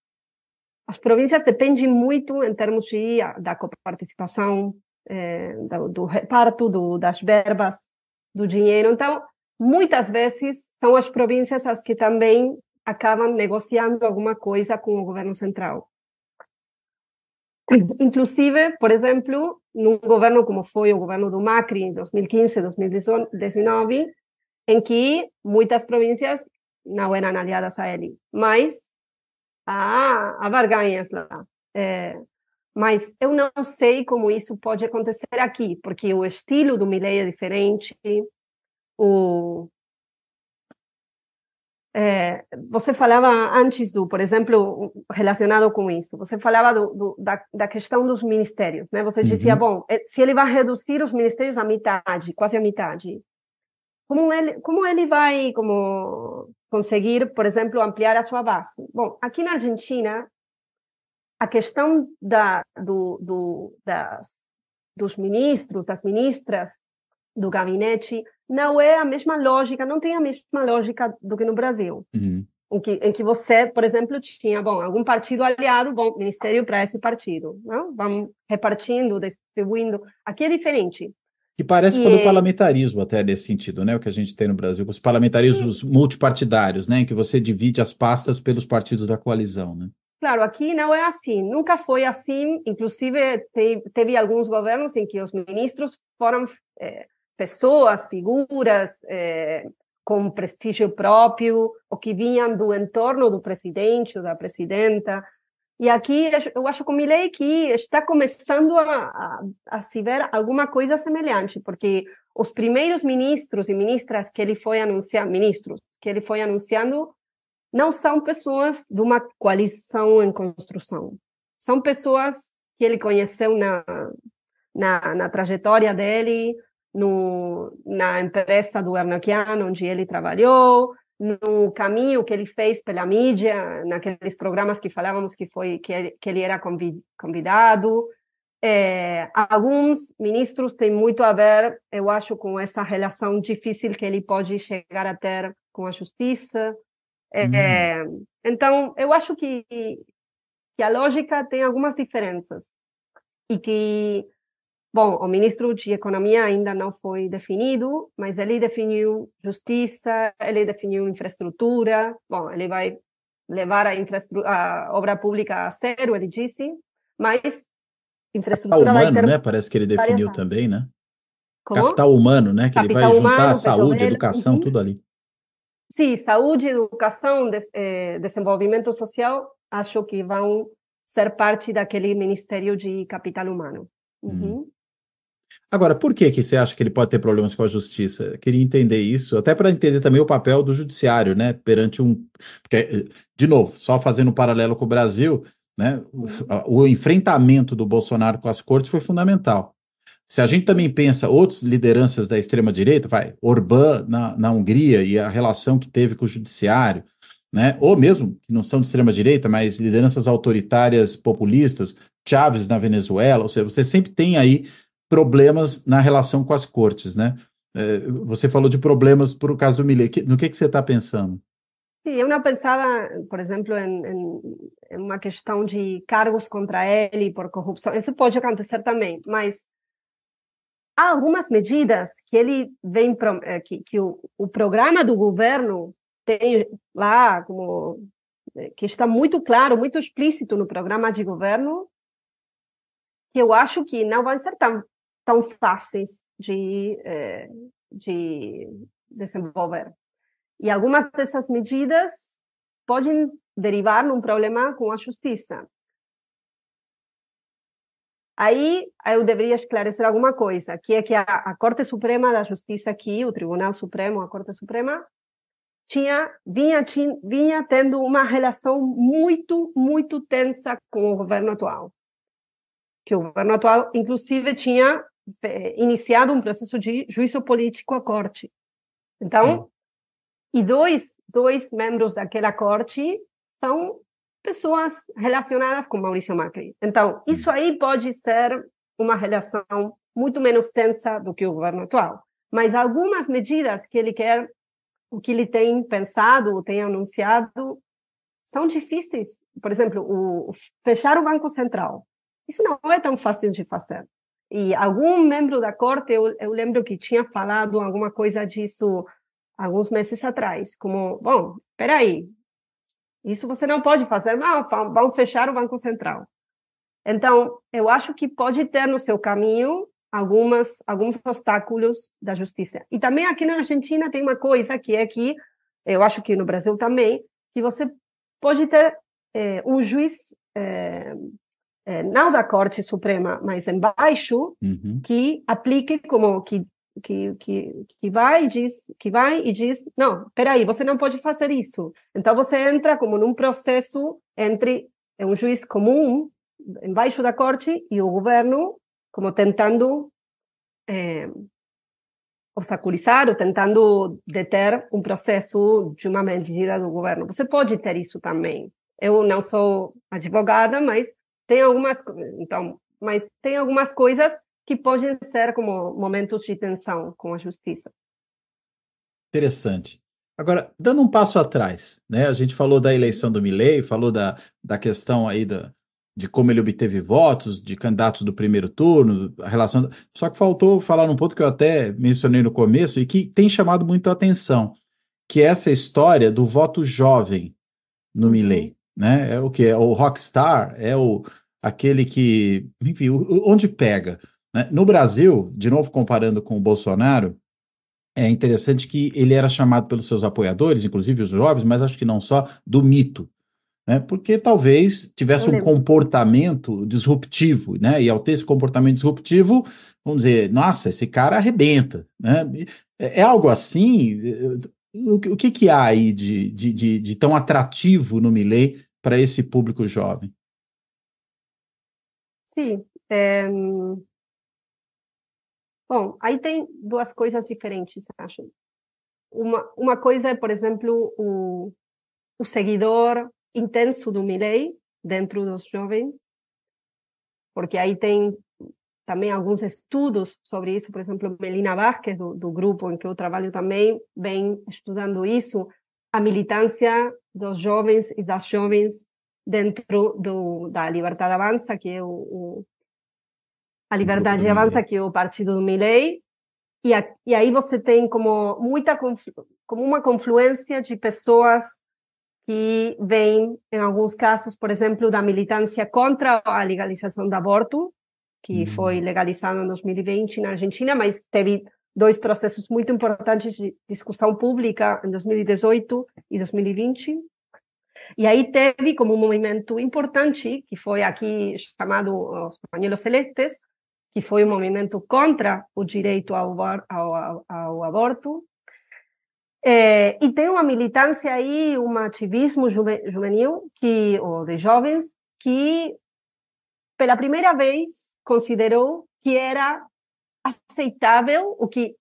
as províncias dependem muito em termos de, da coparticipação, é, do, do, reparto do, das verbas, do dinheiro. Então, muitas vezes são as províncias as que também acabam negociando alguma coisa com o governo central. Inclusive, por exemplo, num governo como foi o governo do Macri em 2015, 2019, em que muitas províncias não eram aliadas a ele, mas há, há barganhas lá. É, mas eu não sei como isso pode acontecer aqui, porque o estilo do Milley é diferente, o, é, você falava antes do, por exemplo, relacionado com isso, você falava do, do, da, da, questão dos ministérios, né? Você dizia, uhum. bom, é, se ele vai reduzir os ministérios à metade, quase à metade, como ele, como ele vai como conseguir, por exemplo, ampliar a sua base? Bom, aqui na Argentina, a questão da, do, do, das, dos ministros, das ministras, do gabinete, não é a mesma lógica, não tem a mesma lógica do que no Brasil. Uhum. Em, que, em que você, por exemplo, tinha, bom, algum partido aliado, bom, ministério para esse partido, não? vamos repartindo, distribuindo. Aqui é diferente. Que parece e com o parlamentarismo até nesse sentido, né? O que a gente tem no Brasil, os parlamentarismos multipartidários, né? Em que você divide as pastas pelos partidos da coalizão, né? Claro, aqui não é assim, nunca foi assim. Inclusive, teve, teve alguns governos em que os ministros foram é, pessoas, figuras é, com prestígio próprio, ou que vinham do entorno do presidente ou da presidenta. E aqui eu acho com Milei que está começando a, a, a, se ver alguma coisa semelhante, porque os primeiros ministros e ministras que ele foi anunciando, ministros que ele foi anunciando, não são pessoas de uma coalição em construção. São pessoas que ele conheceu na, na, na trajetória dele, no, na empresa do Ernakian, onde ele trabalhou, no caminho que ele fez pela mídia, naqueles programas que falávamos que foi que ele, que ele era convidado. É, alguns ministros têm muito a ver, eu acho, com essa relação difícil que ele pode chegar a ter com a justiça. É, hum. Então, eu acho que, que a lógica tem algumas diferenças e que Bom, o ministro de Economia ainda não foi definido, mas ele definiu justiça, ele definiu infraestrutura. Bom, ele vai levar a, a obra pública a sério, ele disse, mas infraestrutura Capital humano, ter... né? Parece que ele definiu também, né? Como? Capital humano, né? Que Capital ele vai juntar humano, saúde, educação, uhum. tudo ali. Sim, saúde, educação, des, eh, desenvolvimento social, acho que vão ser parte daquele Ministério de Capital Humano. Uhum. Hum. Agora, por que, que você acha que ele pode ter problemas com a justiça? Eu queria entender isso, até para entender também o papel do judiciário, né? Perante um. Porque, de novo, só fazendo um paralelo com o Brasil, né? O, o enfrentamento do Bolsonaro com as cortes foi fundamental. Se a gente também pensa outras lideranças da extrema-direita, vai, Orbán na, na Hungria e a relação que teve com o judiciário, né? ou mesmo que não são de extrema-direita, mas lideranças autoritárias populistas, Chávez na Venezuela, ou seja, você sempre tem aí problemas na relação com as cortes, né? É, você falou de problemas por caso do Milley. No que, que você está pensando? Sim, eu não pensava, por exemplo, em, em, em, uma questão de cargos contra ele por corrupção. Isso pode acontecer também, mas há algumas medidas que ele vem eh, que, que o, o programa do governo tem lá como eh, que está muito claro, muito explícito no programa de governo, que eu acho que não vão ser tão tão fáceis de, eh, de desenvolver. E algumas dessas medidas podem derivar num problema com a justiça. Aí eu deveria esclarecer alguma coisa, que é que a, a Corte Suprema da Justiça aqui, o Tribunal Supremo, a Corte Suprema, tinha vinha, tinha, vinha tendo uma relação muito, muito tensa com o governo atual. Que o governo atual, inclusive, tinha iniciado um processo de juízo político à corte. Então, e dois, dois membros daquela corte são pessoas relacionadas com Maurício Macri. Então, isso aí pode ser uma relação muito menos tensa do que o governo atual. Mas algumas medidas que ele quer, o que ele tem pensado, ou tem anunciado, são difíceis. Por exemplo, o, fechar o Banco Central. Isso não é tão fácil de fazer. E algum membro da corte, eu, eu lembro que tinha falado alguma coisa disso alguns meses atrás, como, bom, peraí, isso você não pode fazer, não, vão fechar o Banco Central. Então, eu acho que pode ter no seu caminho algumas alguns obstáculos da justiça. E também aqui na Argentina tem uma coisa que é que, eu acho que no Brasil também, que você pode ter é, um juiz é, não da Corte Suprema, mas embaixo, uhum. que aplique como que que, que, que vai e diz que vai e diz não, peraí, você não pode fazer isso. Então você entra como num processo entre um juiz comum embaixo da corte e o governo como tentando é, obstaculizar ou tentando deter um processo de uma medida do governo. Você pode ter isso também. Eu não sou advogada, mas tem algumas, então, mas tem algumas coisas que podem ser como momentos de tensão com a justiça. Interessante. Agora, dando um passo atrás, né? A gente falou da eleição do Milley, falou da, da questão aí da, de como ele obteve votos, de candidatos do primeiro turno, a relação. Só que faltou falar num ponto que eu até mencionei no começo e que tem chamado muito a atenção, que é essa história do voto jovem no uhum. Milley. Né? É o que? É o rockstar, é o, aquele que, enfim, onde pega. Né? No Brasil, de novo comparando com o Bolsonaro, é interessante que ele era chamado pelos seus apoiadores, inclusive os jovens, mas acho que não só, do mito. Né? Porque talvez tivesse um comportamento disruptivo, né? E ao ter esse comportamento disruptivo, vamos dizer, nossa, esse cara arrebenta. Né? É, algo assim. o, o que, que há aí de, de, de, de tão atrativo no Milley para esse público jovem? Sim. É... Bom, aí tem duas coisas diferentes, acho. Uma, uma coisa é, por exemplo, o, o seguidor intenso do Milley dentro dos jovens, porque aí tem também alguns estudos sobre isso, por exemplo, Melina Vázquez, do, do grupo em que eu trabalho também, vem estudando isso, a militância dos jovens e das jovens dentro do, da Liberdade Avança, que é o, o a Liberdade Avança, que é o partido do Milley, e, a, e aí você tem como muita como uma confluência de pessoas que vêm, em alguns casos, por exemplo, da militância contra a legalização do aborto, que uhum. foi legalizado em 2020 na Argentina, mas teve dois processos muito importantes de discussão pública em 2018 e 2020. E aí teve como um movimento importante, que foi aqui chamado os Pañuelos Celestes, que foi um movimento contra o direito ao, ao, ao, aborto. É, e tem uma militância aí, um ativismo juvenil, que, ou de jovens, que pela primeira vez considerou que era aceitável o que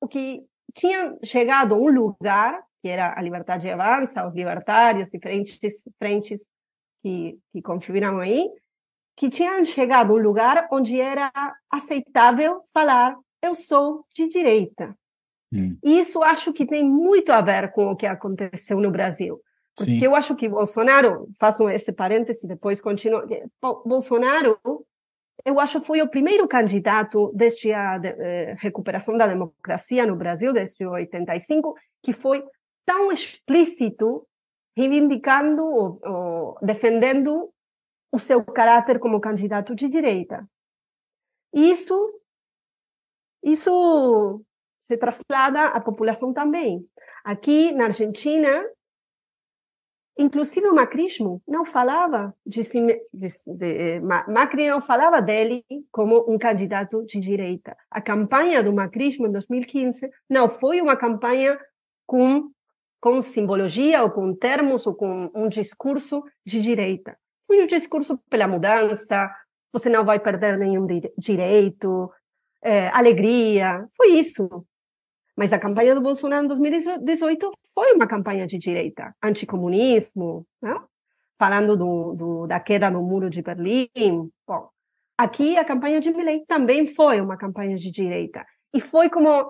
o que tinha chegado a um lugar que era a liberdade avança, os libertários, diferentes frentes que, que confluíram aí, que tinham chegado a um lugar onde era aceitável falar eu sou de direita. Hum. E isso acho que tem muito a ver com o que aconteceu no Brasil. Porque Sim. eu acho que Bolsonaro, faço esse parêntese, depois continuo. Bolsonaro, eu acho foi o primeiro candidato desde a de, eh, recuperação da democracia no Brasil, desde 85, que foi tão explícito, reivindicando ou, ou defendendo o seu caráter como candidato de direita. Isso, isso se traslada à população também. Aqui na Argentina, Inclusive o macrismo não falava de, si, de, de, Macri não falava dele como um candidato de direita. A campanha do macrismo em 2015 não foi uma campanha com com simbologia ou com termos ou com um discurso de direita. Um discurso pela mudança, você não vai perder nenhum direito, é, alegria, foi isso. Mas a campanha do Bolsonaro em 2018 foi uma campanha de direita, anticomunismo, né? falando do, do, da queda do muro de Berlim. Bom, aqui a campanha de Milley também foi uma campanha de direita. E foi como,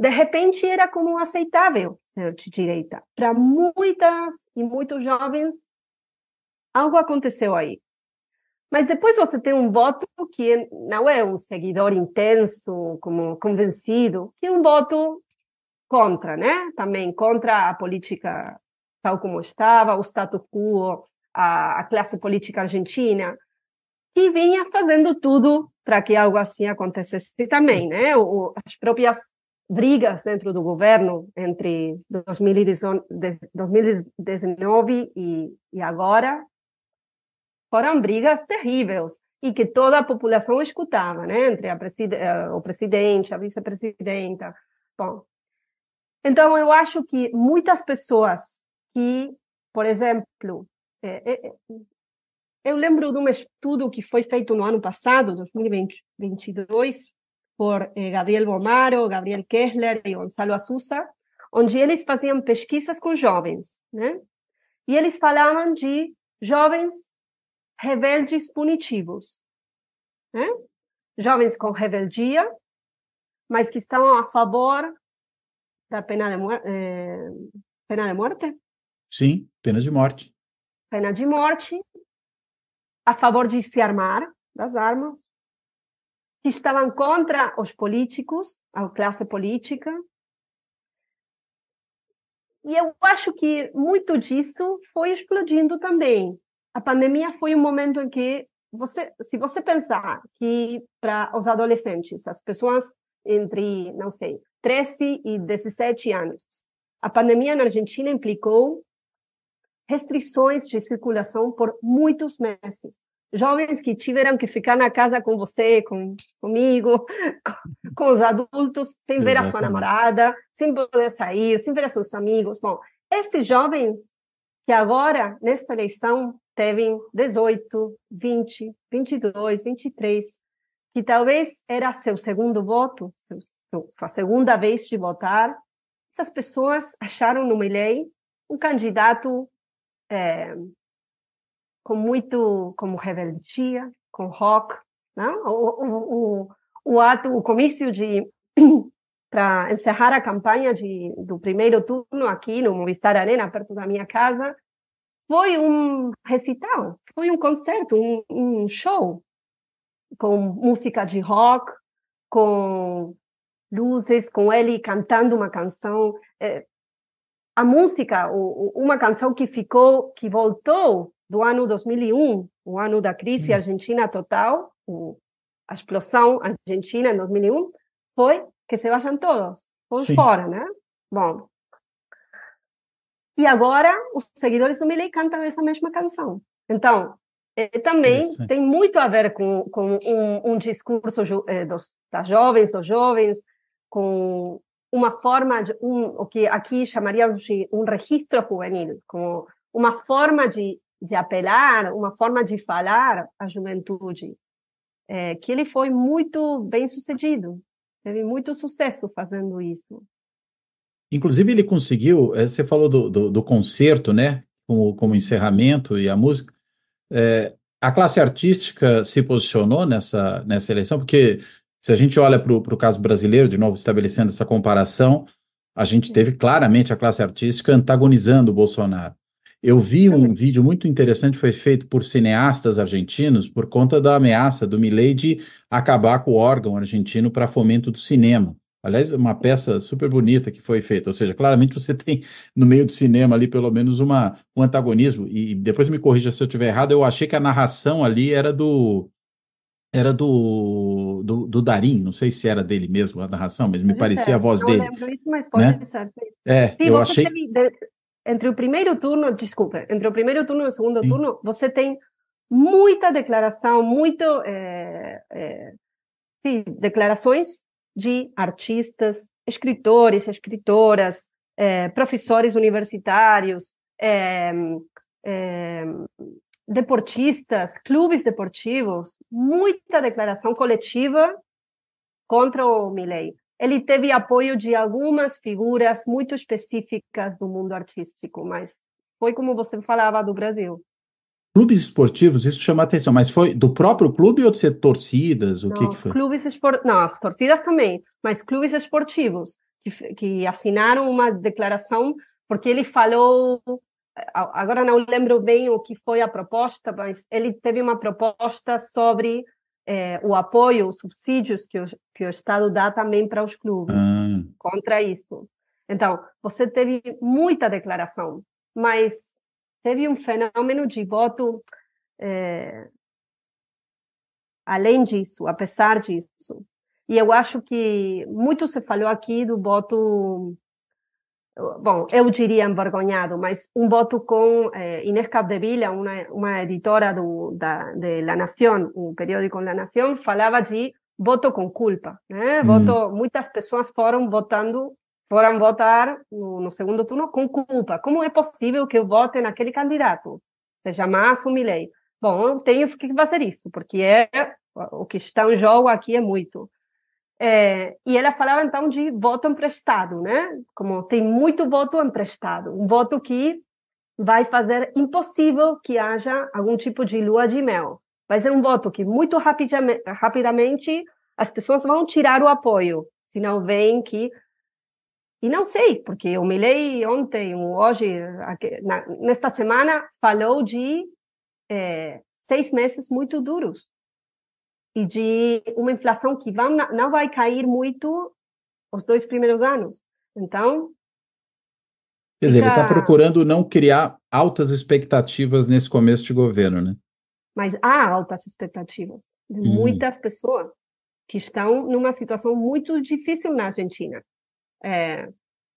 de repente, era como aceitável ser de direita. Para muitas e muitos jovens, algo aconteceu aí. Mas depois você tem um voto que não é um seguidor intenso, como convencido, que é um voto contra, né? Também contra a política tal como estava, o status quo, a, a classe política argentina, que vinha fazendo tudo para que algo assim acontecesse também, né? O, as próprias brigas dentro do governo entre 2019 e, agora foram brigas terríveis e que toda a população escutava, né? Entre a preside eh, o presidente, a vice-presidenta. Bom, então eu acho que muitas pessoas que, por exemplo, é, é, eu lembro de um estudo que foi feito no ano passado, 2022, por eh, Gabriel Bomaro, Gabriel Kessler e Gonçalo Asusa, onde eles faziam pesquisas com jovens, né? E eles falavam de jovens rebeldes punitivos. Né? Jovens com rebeldia, mas que estão a favor da pena de, eh, pena de morte? Sim, pena de morte. Pena de morte, a favor de se armar das armas, que estavam contra os políticos, a classe política. E eu acho que muito disso foi explodindo também a pandemia foi um momento em que você, se você pensar que para os adolescentes, as pessoas entre, não sei, 13 e 17 anos, a pandemia na Argentina implicou restrições de circulação por muitos meses. Jovens que tiveram que ficar na casa com você, com, comigo, com, com os adultos, sem ver Exatamente. a sua namorada, sem poder sair, sem ver seus amigos. Bom, esses jovens que agora, nesta eleição, teve 18, 20, 22, 23, que talvez era seu segundo voto, seu, sua segunda vez de votar, essas pessoas acharam no Milley um candidato é, com muito, como rebeldia, com rock? Né? O, o, o ato, o comício de para encerrar a campanha de, do primeiro turno aqui no Movistar Arena, perto da minha casa, foi um recital, foi um concerto, um, um show com música de rock, com luzes, com ele cantando uma canção. É, a música, o, uma canção que ficou, que voltou do ano 2001, o ano da crise argentina total, o, a explosão argentina em 2001, foi que se vayam todos, Sim. fora, né? Bom, e agora os seguidores do Milley cantam essa mesma canção. Então, é, também tem muito a ver com, com um, um discurso é, dos, das jovens, dos jovens, com uma forma, de, um, o que aqui chamaríamos de um registro juvenil, como uma forma de, de apelar, uma forma de falar à juventude, é, que ele foi muito bem sucedido, teve muito sucesso fazendo isso. Inclusive, ele conseguiu, eh, você falou do, do, do concerto, né, como, como encerramento e a música. É, a classe artística se posicionou nessa, nessa eleição, porque se a gente olha para o caso brasileiro, de novo estabelecendo essa comparação, a gente teve claramente a classe artística antagonizando o Bolsonaro. Eu vi um vídeo muito interessante, foi feito por cineastas argentinos, por conta da ameaça do Milei de acabar com o órgão argentino para fomento do cinema. Aliás, uma peça super bonita que foi feita. Ou seja, claramente você tem no meio do cinema ali pelo menos uma, um antagonismo. E depois me corrija se eu estiver errado, eu achei que a narração ali era do. Era do, do, do Darim, não sei se era dele mesmo a narração, mas me parecia ser. a voz não dele. Não lembro isso, mas pode né? ser. É, Sim, eu achei... Teve, entre o primeiro turno, desculpa, entre o primeiro turno e o segundo Sim. turno, você tem muita declaração, muito é, é, sim, declarações de artistas, escritores, escritoras, é, professores universitários, deportistas, clubes deportivos, muita declaração coletiva contra o Milley. Ele teve apoio de algumas figuras muito específicas do mundo artístico, mas foi como você falava do Brasil. Clubes esportivos, isso chama atenção, mas foi do próprio clube ou de ser torcidas? O não, que, que foi? Clubes espor... Não, as torcidas também, mas clubes esportivos que, que assinaram uma declaração, porque ele falou. Agora não lembro bem o que foi a proposta, mas ele teve uma proposta sobre é, o apoio, os subsídios que o, que o Estado dá também para os clubes, ah. contra isso. Então, você teve muita declaração, mas teve um fenômeno de voto é, além disso, apesar disso. E eu acho que muito se falou aqui do voto, bom, eu diria envergonhado, mas um voto com é, Inés Capdevila, uma, uma editora do, da, de La Nación, um periódico La Nación, falava de voto com culpa, né? Voto, muitas pessoas foram votando foram votar no, no, segundo turno com culpa. Como é possível que eu vote naquele candidato? Seja Massa ou Milei? Bom, eu tenho que fazer isso, porque é o que está em jogo aqui é muito. É, e ela falava então de voto emprestado, né? Como tem muito voto emprestado, um voto que vai fazer impossível que haja algum tipo de lua de mel. Vai ser um voto que muito rapidamente, rapidamente as pessoas vão tirar o apoio, se não veem que e não sei, porque o Milley ontem, hoje, nesta semana, falou de é, seis meses muito duros e de uma inflação que vão, não vai cair muito os dois primeiros anos. Então. Quer dizer, fica... ele está procurando não criar altas expectativas nesse começo de governo, né? Mas há altas expectativas de hum. muitas pessoas que estão numa situação muito difícil na Argentina. É,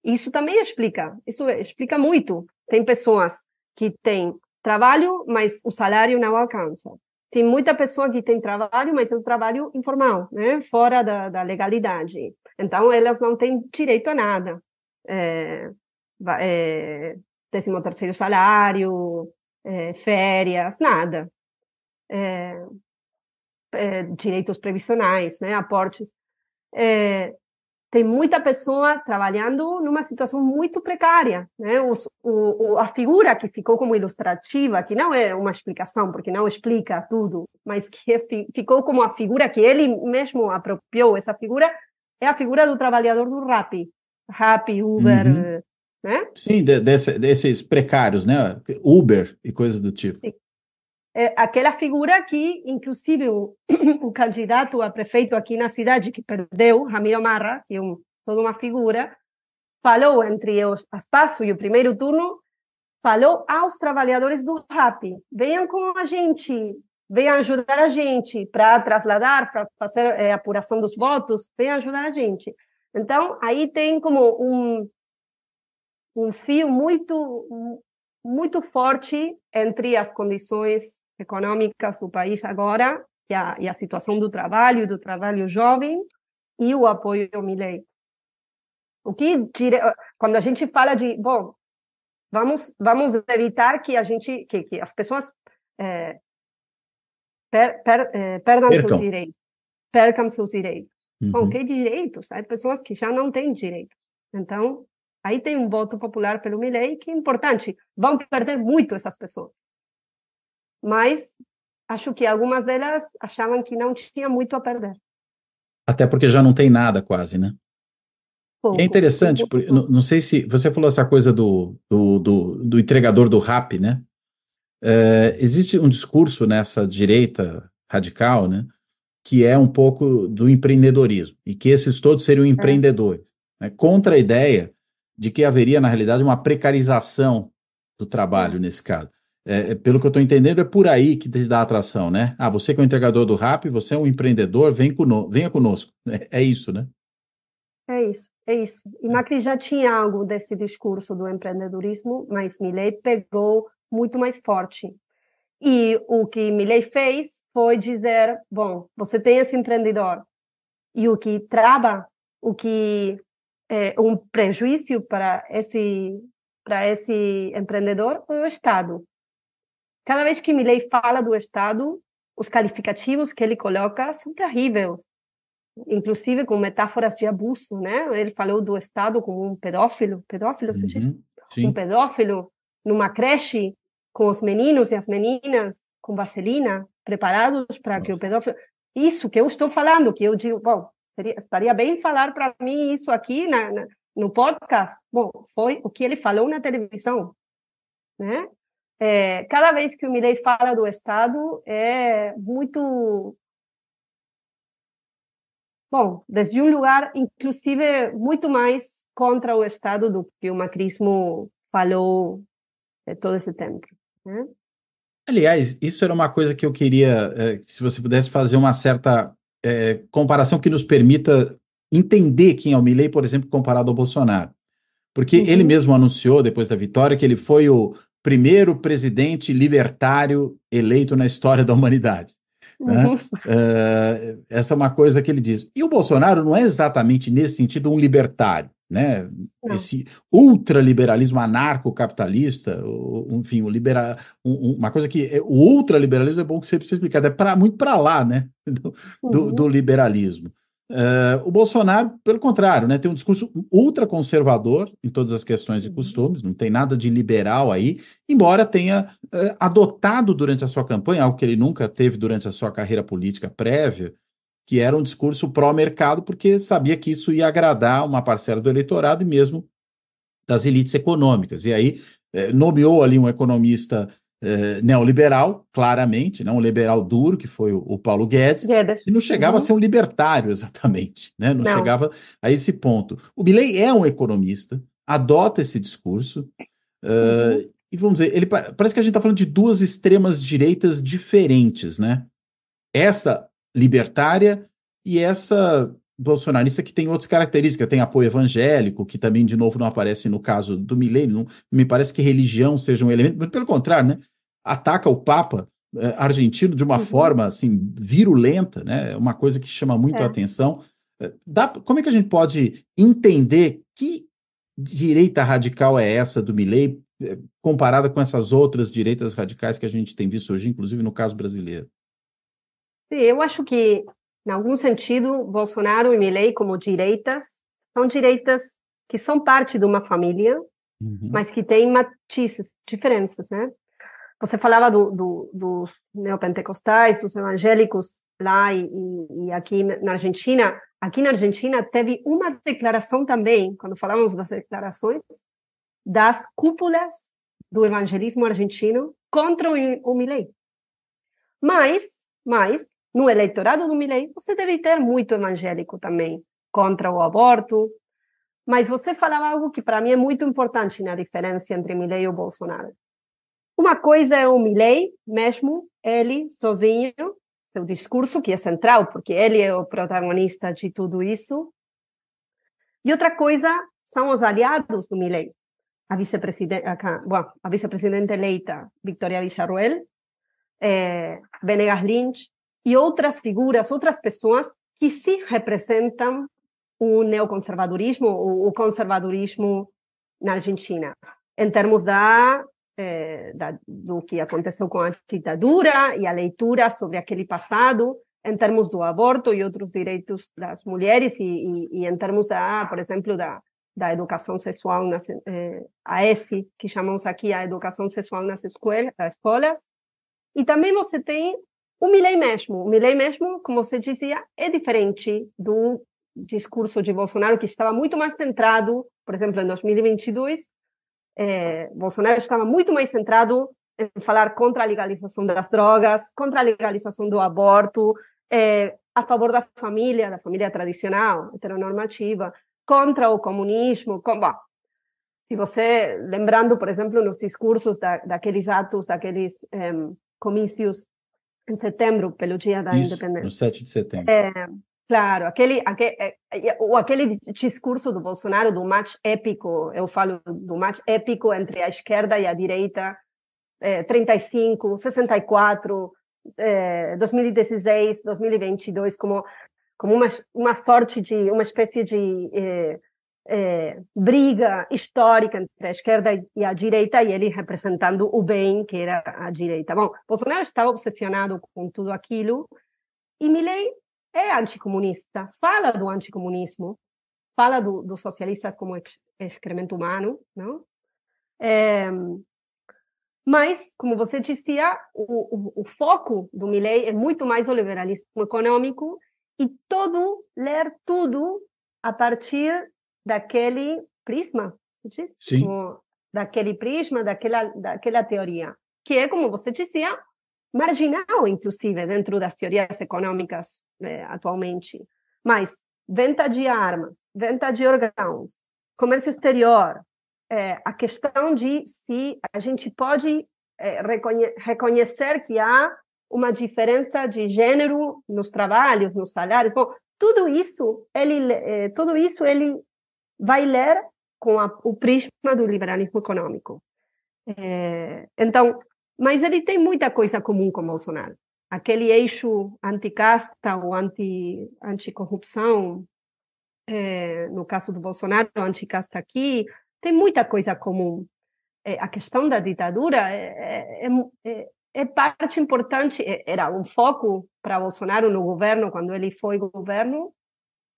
isso também explica, isso explica muito. Tem pessoas que têm trabalho, mas o salário não alcança. Tem muita pessoa que tem trabalho, mas é um trabalho informal, né? fora da, da legalidade. Então, elas não têm direito a nada. É, é, décimo terceiro salário, é, férias, nada. É, é, direitos previsionais, né? aportes. É, tem muita pessoa trabalhando numa situação muito precária. Né? Os, o, a figura que ficou como ilustrativa, que não é uma explicação, porque não explica tudo, mas que ficou como a figura que ele mesmo apropriou, essa figura é a figura do trabalhador do RAP. RAP, Uber, uhum. né? Sim, de, desse, desses precários, né? Uber e coisas do tipo. Sim é aquela figura que, inclusive, o, o, candidato a prefeito aqui na cidade, que perdeu, Ramiro Marra, que é um, toda uma figura, falou entre os espaço e o primeiro turno, falou aos trabalhadores do RAP, venham com a gente, venham ajudar a gente para trasladar, para fazer é, apuração dos votos, venham ajudar a gente. Então, aí tem como um, um fio muito muito forte entre as condições econômicas do país agora, e a, e a situação do trabalho, do trabalho jovem, e o apoio ao Milley. O que quando a gente fala de, bom, vamos vamos evitar que a gente que, que as pessoas é, per, per, é, perdam percam. seus direitos, percam seus direitos. Uhum. Bom, que direitos? Há pessoas que já não têm direitos. Então, aí tem um voto popular pelo Milley que é importante. Vão perder muito essas pessoas mas acho que algumas delas achavam que não tinha muito a perder. Até porque já não tem nada quase, né? Pouco, é interessante, pouco, não, não, sei se você falou essa coisa do, do, do, do entregador do rap, né? É, existe um discurso nessa direita radical, né? Que é um pouco do empreendedorismo e que esses todos seriam é. empreendedores, é. né, contra a ideia de que haveria, na realidade, uma precarização do trabalho é. nesse caso. É, é, pelo que eu estou entendendo, é por aí que te dá atração, né? Ah, você que é o entregador do RAP, você é um empreendedor, vem conosco, venha conosco. É, é isso, né? É isso, é isso. E Macri já tinha algo desse discurso do empreendedorismo, mas Milley pegou muito mais forte. E o que Milley fez foi dizer, bom, você tem esse empreendedor, e o que trava, o que é um prejuízo para esse para esse empreendedor é o Estado. Cada vez que Milley fala do Estado, os qualificativos que ele coloca são terríveis, inclusive com metáforas de abuso, né? Ele falou do Estado como um pedófilo, pedófilo, diz? Sim. Um pedófilo numa creche com os meninos e as meninas com vaselina, preparados para que o pedófilo... Isso que eu estou falando, que eu digo, bom, seria, estaria bem falar para mim isso aqui na, na, no podcast. Bom, foi o que ele falou na televisão, né? É, cada vez que o Milley fala do Estado, é muito. Bom, desde um lugar, inclusive, muito mais contra o Estado do que o macrismo falou todo esse tempo. Né? Aliás, isso era uma coisa que eu queria, é, se você pudesse fazer uma certa é, comparação que nos permita entender quem é o Milley, por exemplo, comparado ao Bolsonaro. Porque uhum. ele mesmo anunciou, depois da vitória, que ele foi o, primeiro presidente libertário eleito na história da humanidade. Né? Uhum. Uh, essa é uma coisa que ele diz. E o Bolsonaro não é exatamente nesse sentido um libertário, né? Não. Esse ultraliberalismo anarcocapitalista, enfim, o libera, um, uma coisa que é, o ultraliberalismo é bom que você precisa explicar, é pra, muito para lá, né? Do, uhum. do, do liberalismo. Uh, o Bolsonaro, pelo contrário, né, tem um discurso ultraconservador em todas as questões e uhum. costumes, não tem nada de liberal aí, embora tenha uh, adotado durante a sua campanha, algo que ele nunca teve durante a sua carreira política prévia, que era um discurso pró-mercado, porque sabia que isso ia agradar uma parcela do eleitorado e mesmo das elites econômicas. E aí uh, nomeou ali um economista eh, neoliberal, claramente, né, um liberal duro, que foi o, o Paulo Guedes, Guedes, e não chegava uhum. a ser um libertário exatamente, né, não, não, chegava a esse ponto. O Milley é um economista, adota esse discurso, uh, uhum. e vamos dizer, ele parece que a gente está falando de duas extremas direitas diferentes, né? Essa libertária e essa bolsonarista que tem outras características, tem apoio evangélico, que também, de novo, não aparece no caso do Milley, não me parece que religião seja um elemento, mas pelo contrário, né? Ataca o Papa eh, argentino de uma uhum. forma assim virulenta, né? Uma coisa que chama muito é. a atenção. Eh, dá, como é que a gente pode entender que direita radical é essa do Milley eh, comparada com essas outras direitas radicais que a gente tem visto hoje, inclusive no caso brasileiro? Eu acho que, em algum sentido, Bolsonaro e Milley, como direitas, são direitas que são parte de uma família, uhum. mas que têm matizes, diferenças, né? Você falava do, do, dos neopentecostais, dos evangélicos lá e, e, aqui na Argentina. Aqui na Argentina teve uma declaração também, quando falamos das declarações, das cúpulas do evangelismo argentino contra o, Milei. Mas, mas, no eleitorado do Milei, você deve ter muito evangélico também contra o aborto. Mas você falava algo que para mim é muito importante na diferença entre Milei e o Bolsonaro. Uma coisa é o Milley mesmo, ele sozinho, seu discurso, que é central, porque ele é o protagonista de tudo isso. E outra coisa são os aliados do Milley. A vice-presidente, a vice-presidente eleita Victoria Villarruel, eh, Venegas Lynch e outras figuras, outras pessoas que se representam o neoconservadorismo, o conservadorismo na Argentina, em termos da é, da, do que aconteceu com a ditadura e a leitura sobre aquele passado em termos do aborto e outros direitos das mulheres e, e, e em termos da, por exemplo, da, da educação sexual nas eh, a ESI, que chamamos aqui a educação sexual nas escolas, escolas. E também você tem o Milley mesmo. O Milley mesmo, como você dizia, é diferente do discurso de Bolsonaro, que estava muito mais centrado, por exemplo, em 2022, é, Bolsonaro estava muito mais centrado em falar contra a legalização das drogas, contra a legalização do aborto, é, a favor da família, da família tradicional, heteronormativa, contra o comunismo. Com, bom, se você, lembrando, por exemplo, nos discursos da, daqueles atos, daqueles é, comícios em setembro, pelo dia da Isso, independência. No 7 de setembro. É, Claro, aquele, aquele, é, é, aquele discurso do Bolsonaro do match épico, eu falo do match épico entre a esquerda e a direita, é, 35, 64, é, 2016, 2022, como, como uma, uma sorte de, uma espécie de é, é, briga histórica entre a esquerda e a direita, e ele representando o bem, que era a direita. Bom, Bolsonaro estava obsessionado com tudo aquilo, e Milley é anticomunista, fala do anticomunismo, fala do, dos socialistas como excremento humano, não? É, mas, como você dizia, o, o, o, foco do Milley é muito mais o liberalismo econômico e todo, ler tudo a partir daquele prisma, Sim. Como, daquele prisma, daquela, daquela teoria, que é, como você dizia, marginal, inclusive, dentro das teorias econômicas né, atualmente. Mas venda de armas, venda de órgãos, comércio exterior, é, a questão de se a gente pode é, reconhe reconhecer que há uma diferença de gênero nos trabalhos, nos salários. Bom, tudo isso ele, tudo isso ele vai ler com a, o prisma do liberalismo econômico. É, então, mas ele tem muita coisa comum com Bolsonaro. Aquele eixo anticasta ou anti, anticorrupção, é, no caso do Bolsonaro, anticasta aqui, tem muita coisa comum. É, a questão da ditadura é, é, é, é parte importante, é, era um foco para Bolsonaro no governo, quando ele foi governo,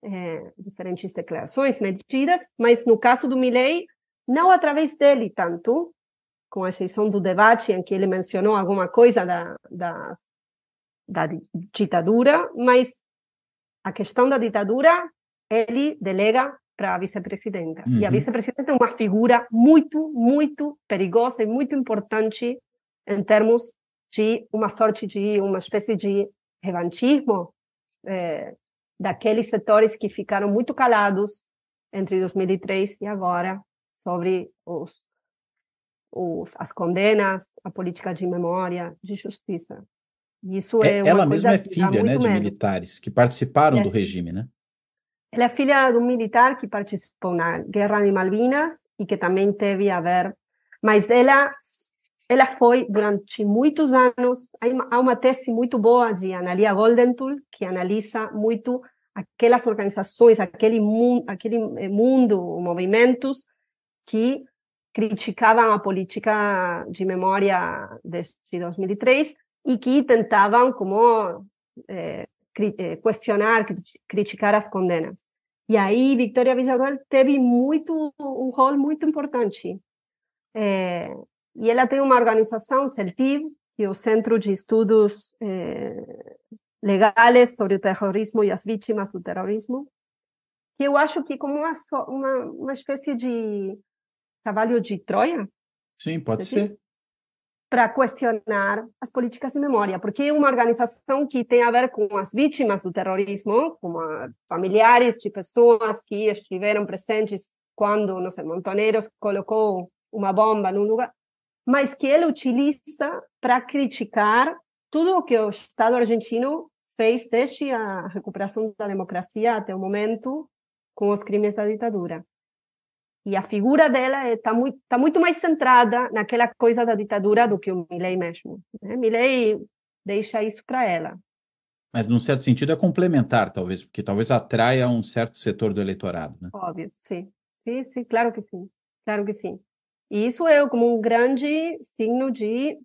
é, diferentes declarações, medidas, mas no caso do Milley, não através dele tanto, com exceção do debate em que ele mencionou alguma coisa da, da, da ditadura, mas a questão da ditadura ele delega para a vice-presidenta. Uhum. E a vice-presidenta é uma figura muito, muito perigosa e muito importante em termos de uma sorte de uma espécie de revanchismo é, daqueles setores que ficaram muito calados entre 2003 e agora sobre os os, as condenas, a política de memória, de justiça. Isso é, é ela mesma é filha, né, de medo. militares que participaram é. do regime, né? Ela é filha de um militar que participou na Guerra de Malvinas e que também teve a ver, mas ela ela foi durante muitos anos. Há uma tese muito boa de Analia Goldenthal que analisa muito aquelas organizações, aquele mundo, aquele eh, mundo, movimentos que criticavam a política de memória desde 2003 e que tentavam como eh, eh, questionar, criticar as condenas. E aí Victoria Villarreal teve muito um rol muito importante. É, e ela tem uma organização, CELTIV, que é o Centro de Estudos é, Legais sobre o Terrorismo e as Vítimas do Terrorismo, que eu acho que como uma, uma, uma espécie de cavalo de Troia. Sim, pode ser para questionar as políticas de memória, porque uma organização que tem a ver com as vítimas do terrorismo, como familiares de pessoas que estiveram presentes quando, não sei, Montoneiros colocou uma bomba num lugar, mas que ele utiliza para criticar tudo o que o Estado argentino fez desde a recuperação da democracia até o momento com os crimes da ditadura. E a figura dela está muito, tá muito mais centrada naquela coisa da ditadura do que o Milley mesmo. Né? Milley deixa isso para ela. Mas, num certo sentido, é complementar, talvez, porque talvez atraia um certo setor do eleitorado. Né? Óbvio, sim. Sim, sim, claro que sim. Claro que sim. E isso é como um grande signo de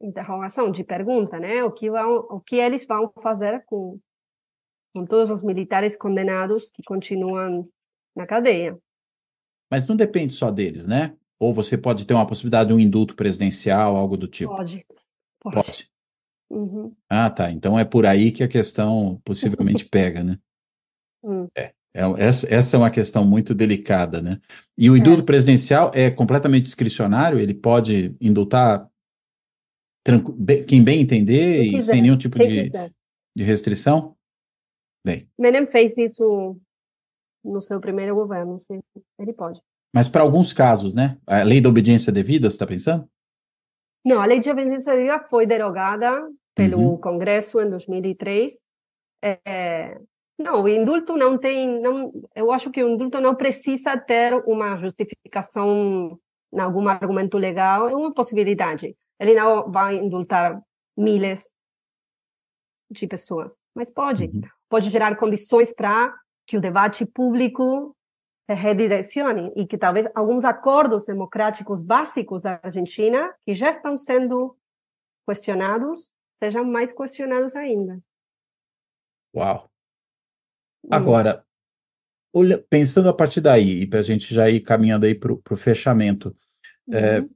interrogação, de pergunta, né? O que, vão, o que eles vão fazer com, com todos os militares condenados que continuam na cadeia. Mas não depende só deles, né? Ou você pode ter uma possibilidade de um indulto presidencial, algo do tipo? Pode. Pode. pode. Uhum. Ah, tá. Então é por aí que a questão possivelmente pega, né? Hum. É. É, essa, essa é uma questão muito delicada, né? E o indulto é. presidencial é completamente discricionário, ele pode indultar quem bem entender e sem nenhum tipo de, de restrição? Bem. Menem fez isso no seu primeiro governo, sim, ele pode. Mas para alguns casos, né? A lei da obediência devida, você está pensando? Não, a lei de obediência devida foi derogada pelo uhum. Congresso em 2003. É, não, o indulto não tem, não, eu acho que o indulto não precisa ter uma justificação em algum argumento legal, é uma possibilidade. Ele não vai indultar milhares de pessoas, mas pode. Uhum. Pode gerar condições para que o debate público se redirecione e que talvez alguns acordos democráticos básicos da Argentina, que já estão sendo questionados, sejam mais questionados ainda. Uau! Agora, olha, pensando a partir daí, e para a gente já ir caminhando aí para o fechamento, é, uhum. é,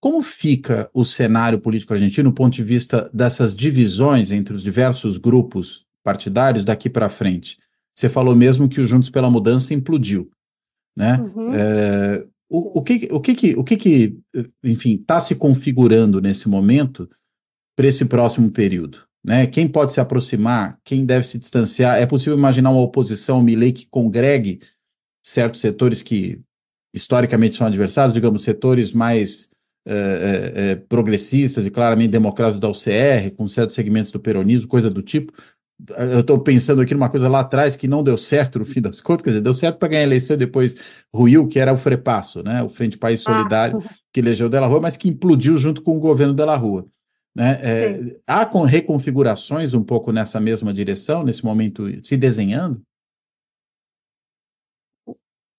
como fica o cenário político argentino do ponto de vista dessas divisões entre os diversos grupos partidários daqui para frente? Você falou mesmo que o Juntos pela Mudança implodiu, né? Uhum. É, o, o, que, o que, que, o que, que enfim, está se configurando nesse momento para esse próximo período? Né? Quem pode se aproximar? Quem deve se distanciar? É possível imaginar uma oposição, Milley, que congregue certos setores que historicamente são adversários, digamos, setores mais é, é progressistas e claramente democráticos da UCR, com certos segmentos do peronismo, coisa do tipo, eu estou pensando aqui numa coisa lá atrás que não deu certo no fim das contas, quer dizer, deu certo para ganhar a eleição e depois ruiu, que era o Frepasso, né, o Frente País ah. Solidário, ah. que elegeu Della Rua, mas que implodiu junto com o governo Della Rua. Né? É, há com reconfigurações um pouco nessa mesma direção, nesse momento, se desenhando?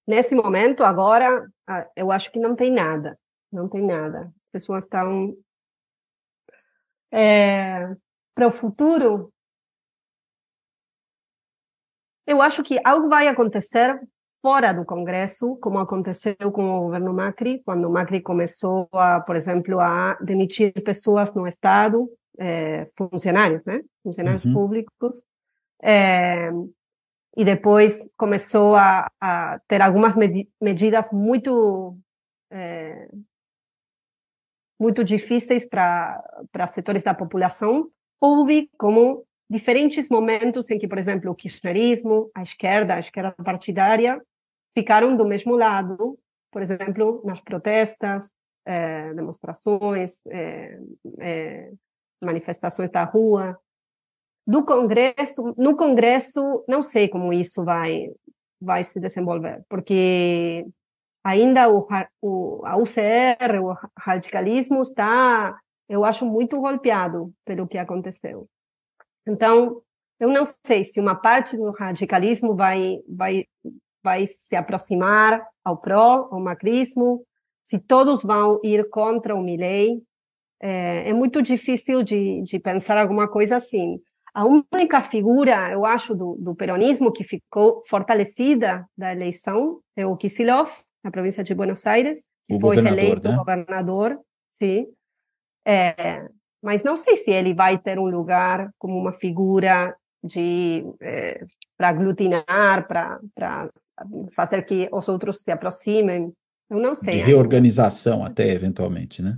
Nesse momento, agora, eu acho que não tem nada. Não tem nada. As pessoas estão. É, para o futuro, eu acho que algo vai acontecer fora do Congresso, como aconteceu com o governo Macri, quando Macri começou, a, por exemplo, a demitir pessoas no Estado, é, funcionários, né? Funcionários uhum. públicos. É, e depois começou a, a ter algumas med medidas muito é, muito difíceis para setores da população. Houve como diferentes momentos em que, por exemplo, o kirchnerismo, a esquerda, a esquerda partidária, ficaram do mesmo lado, por exemplo, nas protestas, eh, demonstrações, eh, eh, manifestações da rua. Do Congresso, no Congresso, não sei como isso vai vai se desenvolver, porque ainda o, o, a UCR, o radicalismo está, eu acho, muito golpeado pelo que aconteceu. Então, eu não sei se uma parte do radicalismo vai, vai, vai se aproximar ao pró, ao macrismo, se todos vão ir contra o Milley. É, é muito difícil de, de pensar alguma coisa assim. A única figura, eu acho, do, do peronismo que ficou fortalecida da eleição é o Kisilov, na província de Buenos Aires, que o foi eleito né? governador, sim. É, mas não sei se ele vai ter um lugar como uma figura de é, para aglutinar, para fazer que os outros se aproximem. Eu não sei. De reorganização até, eventualmente, né?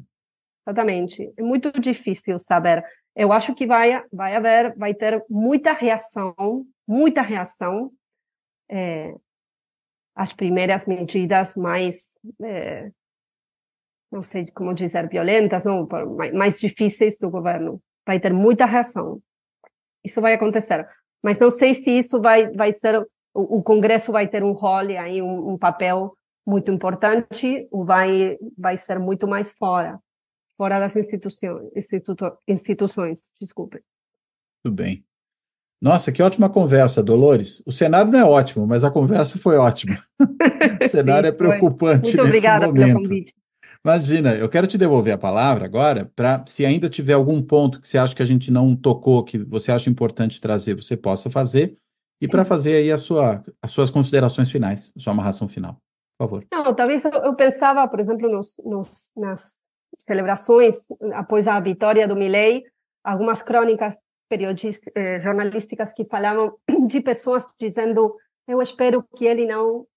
Exatamente. É muito difícil saber. Eu acho que vai, vai haver, vai ter muita reação, muita reação é, as primeiras medidas mais, é, não sei como dizer, violentas, não, mais difíceis do governo. Vai ter muita reação. Isso vai acontecer. Mas não sei se isso vai, vai ser, o, o Congresso vai ter um rol aí, um, um papel muito importante, ou vai, vai ser muito mais fora, fora das instituições, instituições, desculpe. Tudo bem. Nossa, que ótima conversa, Dolores. O cenário não é ótimo, mas a conversa foi ótima. o cenário Sim, é preocupante. Muito obrigada momento. pelo convite. Imagina, eu quero te devolver a palavra agora para, se ainda tiver algum ponto que você acha que a gente não tocou, que você acha importante trazer, você possa fazer, e para fazer aí a sua, as suas considerações finais, sua amarração final, por favor. Não, talvez eu, pensava, por exemplo, nos, nos, nas celebrações após a vitória do Milley, algumas crônicas eh, jornalísticas que falavam de pessoas dizendo eu espero que ele não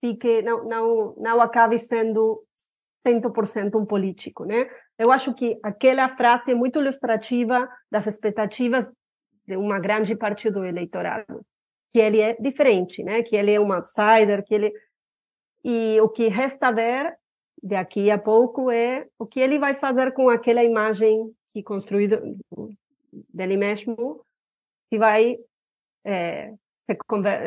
fique, não, não, não acabe sendo 100% um político, né? Eu acho que aquela frase é muito ilustrativa das expectativas de uma grande parte do eleitorado, que ele é diferente, né? Que ele é um outsider, que ele e o que resta ver daqui a pouco é o que ele vai fazer com aquela imagem que construiu dele mesmo, se vai é,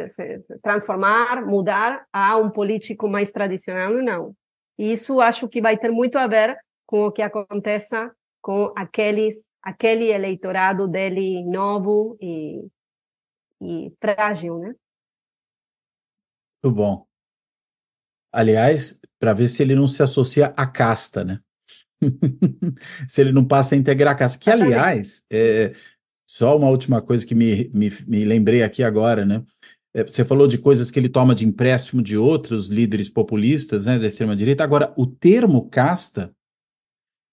se, se, transformar, mudar a um político mais tradicional ou não. E isso acho que vai ter muito a ver com o que aconteça com aqueles, aquele eleitorado dele novo e, e frágil, né? Muito bom. Aliás, para ver se ele não se associa à casta, né? se ele não passa a integrar a casta. Que, aliás, é, só uma última coisa que me, me, me lembrei aqui agora, né? É, você falou de coisas que ele toma de empréstimo de outros líderes populistas, né, da extrema-direita. Agora, o termo casta,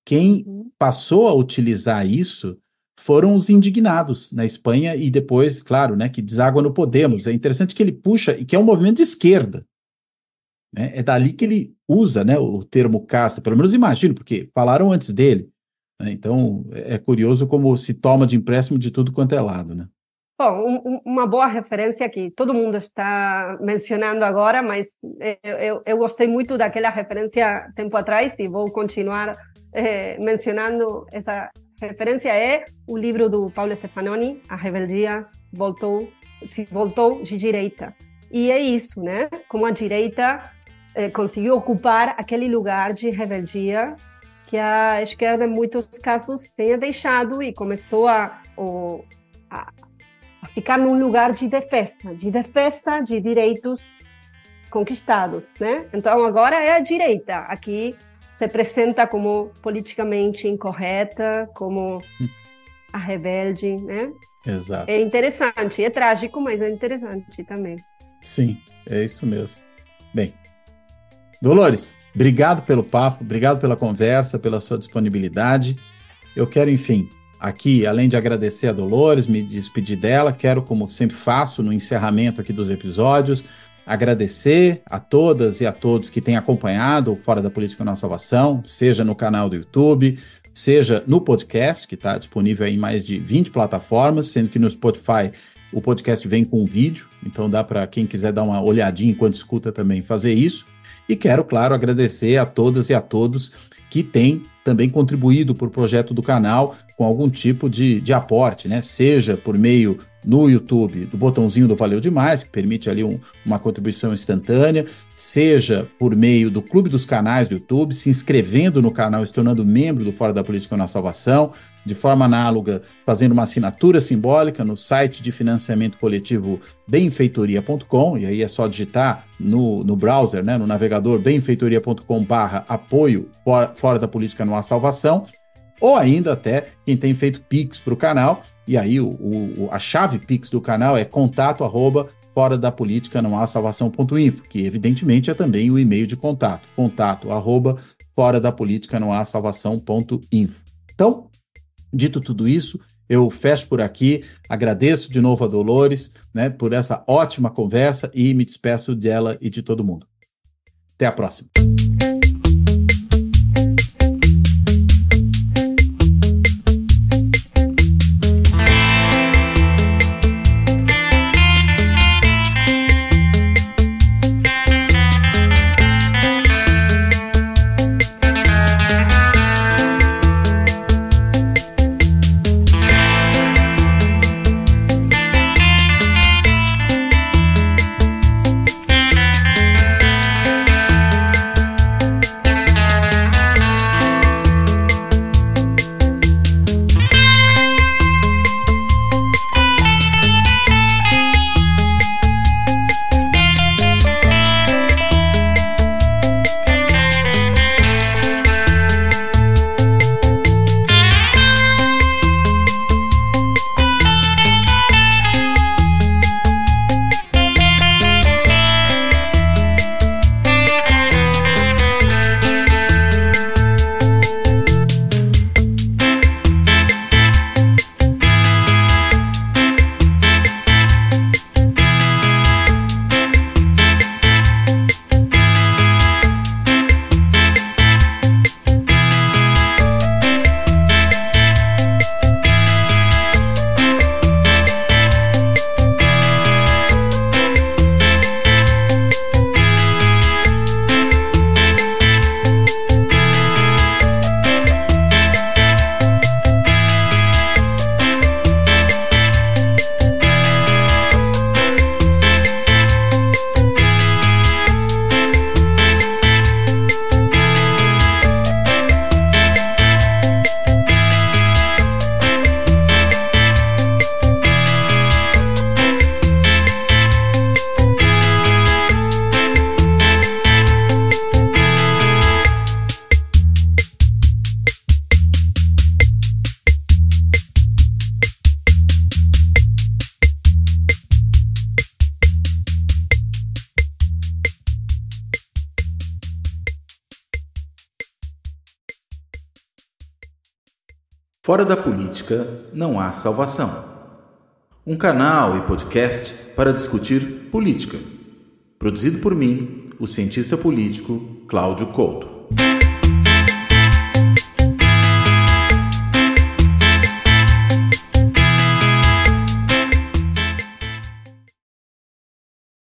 quem uhum. passou a utilizar isso foram os indignados na Espanha e depois, claro, né, que deságua no Podemos. É interessante que ele puxa, e que é um movimento de esquerda. Né? É dali que ele usa né, o termo casta, pelo menos imagino, porque falaram antes dele. Né? Então, é curioso como se toma de empréstimo de tudo quanto é lado, né? Bom, um, uma boa referência que todo mundo está mencionando agora, mas eu, eu, eu, gostei muito daquela referência tempo atrás e vou continuar eh, mencionando essa referência é o livro do Paulo Stefanoni, A Rebeldia voltou, se voltou de direita. E é isso, né? Como a direita eh, conseguiu ocupar aquele lugar de rebeldia que a esquerda, em muitos casos, tenha deixado e começou a, a ficar num lugar de defesa, de defesa de direitos conquistados, né? Então agora é a direita aqui se apresenta como politicamente incorreta, como a rebelde, né? Exato. É interessante, é trágico, mas é interessante também. Sim, é isso mesmo. Bem, Dolores, obrigado pelo papo, obrigado pela conversa, pela sua disponibilidade. Eu quero, enfim, aqui, além de agradecer a Dolores, me despedir dela, quero, como sempre faço no encerramento aqui dos episódios, agradecer a todas e a todos que têm acompanhado o Fora da Política na Salvação, seja no canal do YouTube, seja no podcast, que está disponível em mais de 20 plataformas, sendo que no Spotify o podcast vem com vídeo, então dá para quem quiser dar uma olhadinha enquanto escuta também fazer isso. E quero, claro, agradecer a todas e a todos que têm também contribuído para o projeto do canal com algum tipo de, de aporte, né? Seja por meio no YouTube do botãozinho do Valeu Demais, que permite ali um, uma contribuição instantânea, seja por meio do Clube dos Canais do YouTube, se inscrevendo no canal e se tornando membro do Fora da Política na Salvação, de forma análoga, fazendo uma assinatura simbólica no site de financiamento coletivo benfeitoria.com, e aí é só digitar no, no browser, né, no navegador benfeitoria.com barra apoio Fora da Política no Salvação, ou ainda até quem tem feito Pix para o canal, e aí o, o, a chave Pix do canal é contato arroba fora da política não há salvação.info, que evidentemente é também o e-mail de contato, contato arroba fora da política não há salvação.info. Então, dito tudo isso, eu fecho por aqui, agradeço de novo a Dolores né, por essa ótima conversa e me despeço dela e de todo mundo. Até a próxima. Não há salvação. Um canal e podcast para discutir política. Produzido por mim, o cientista político Cláudio Couto.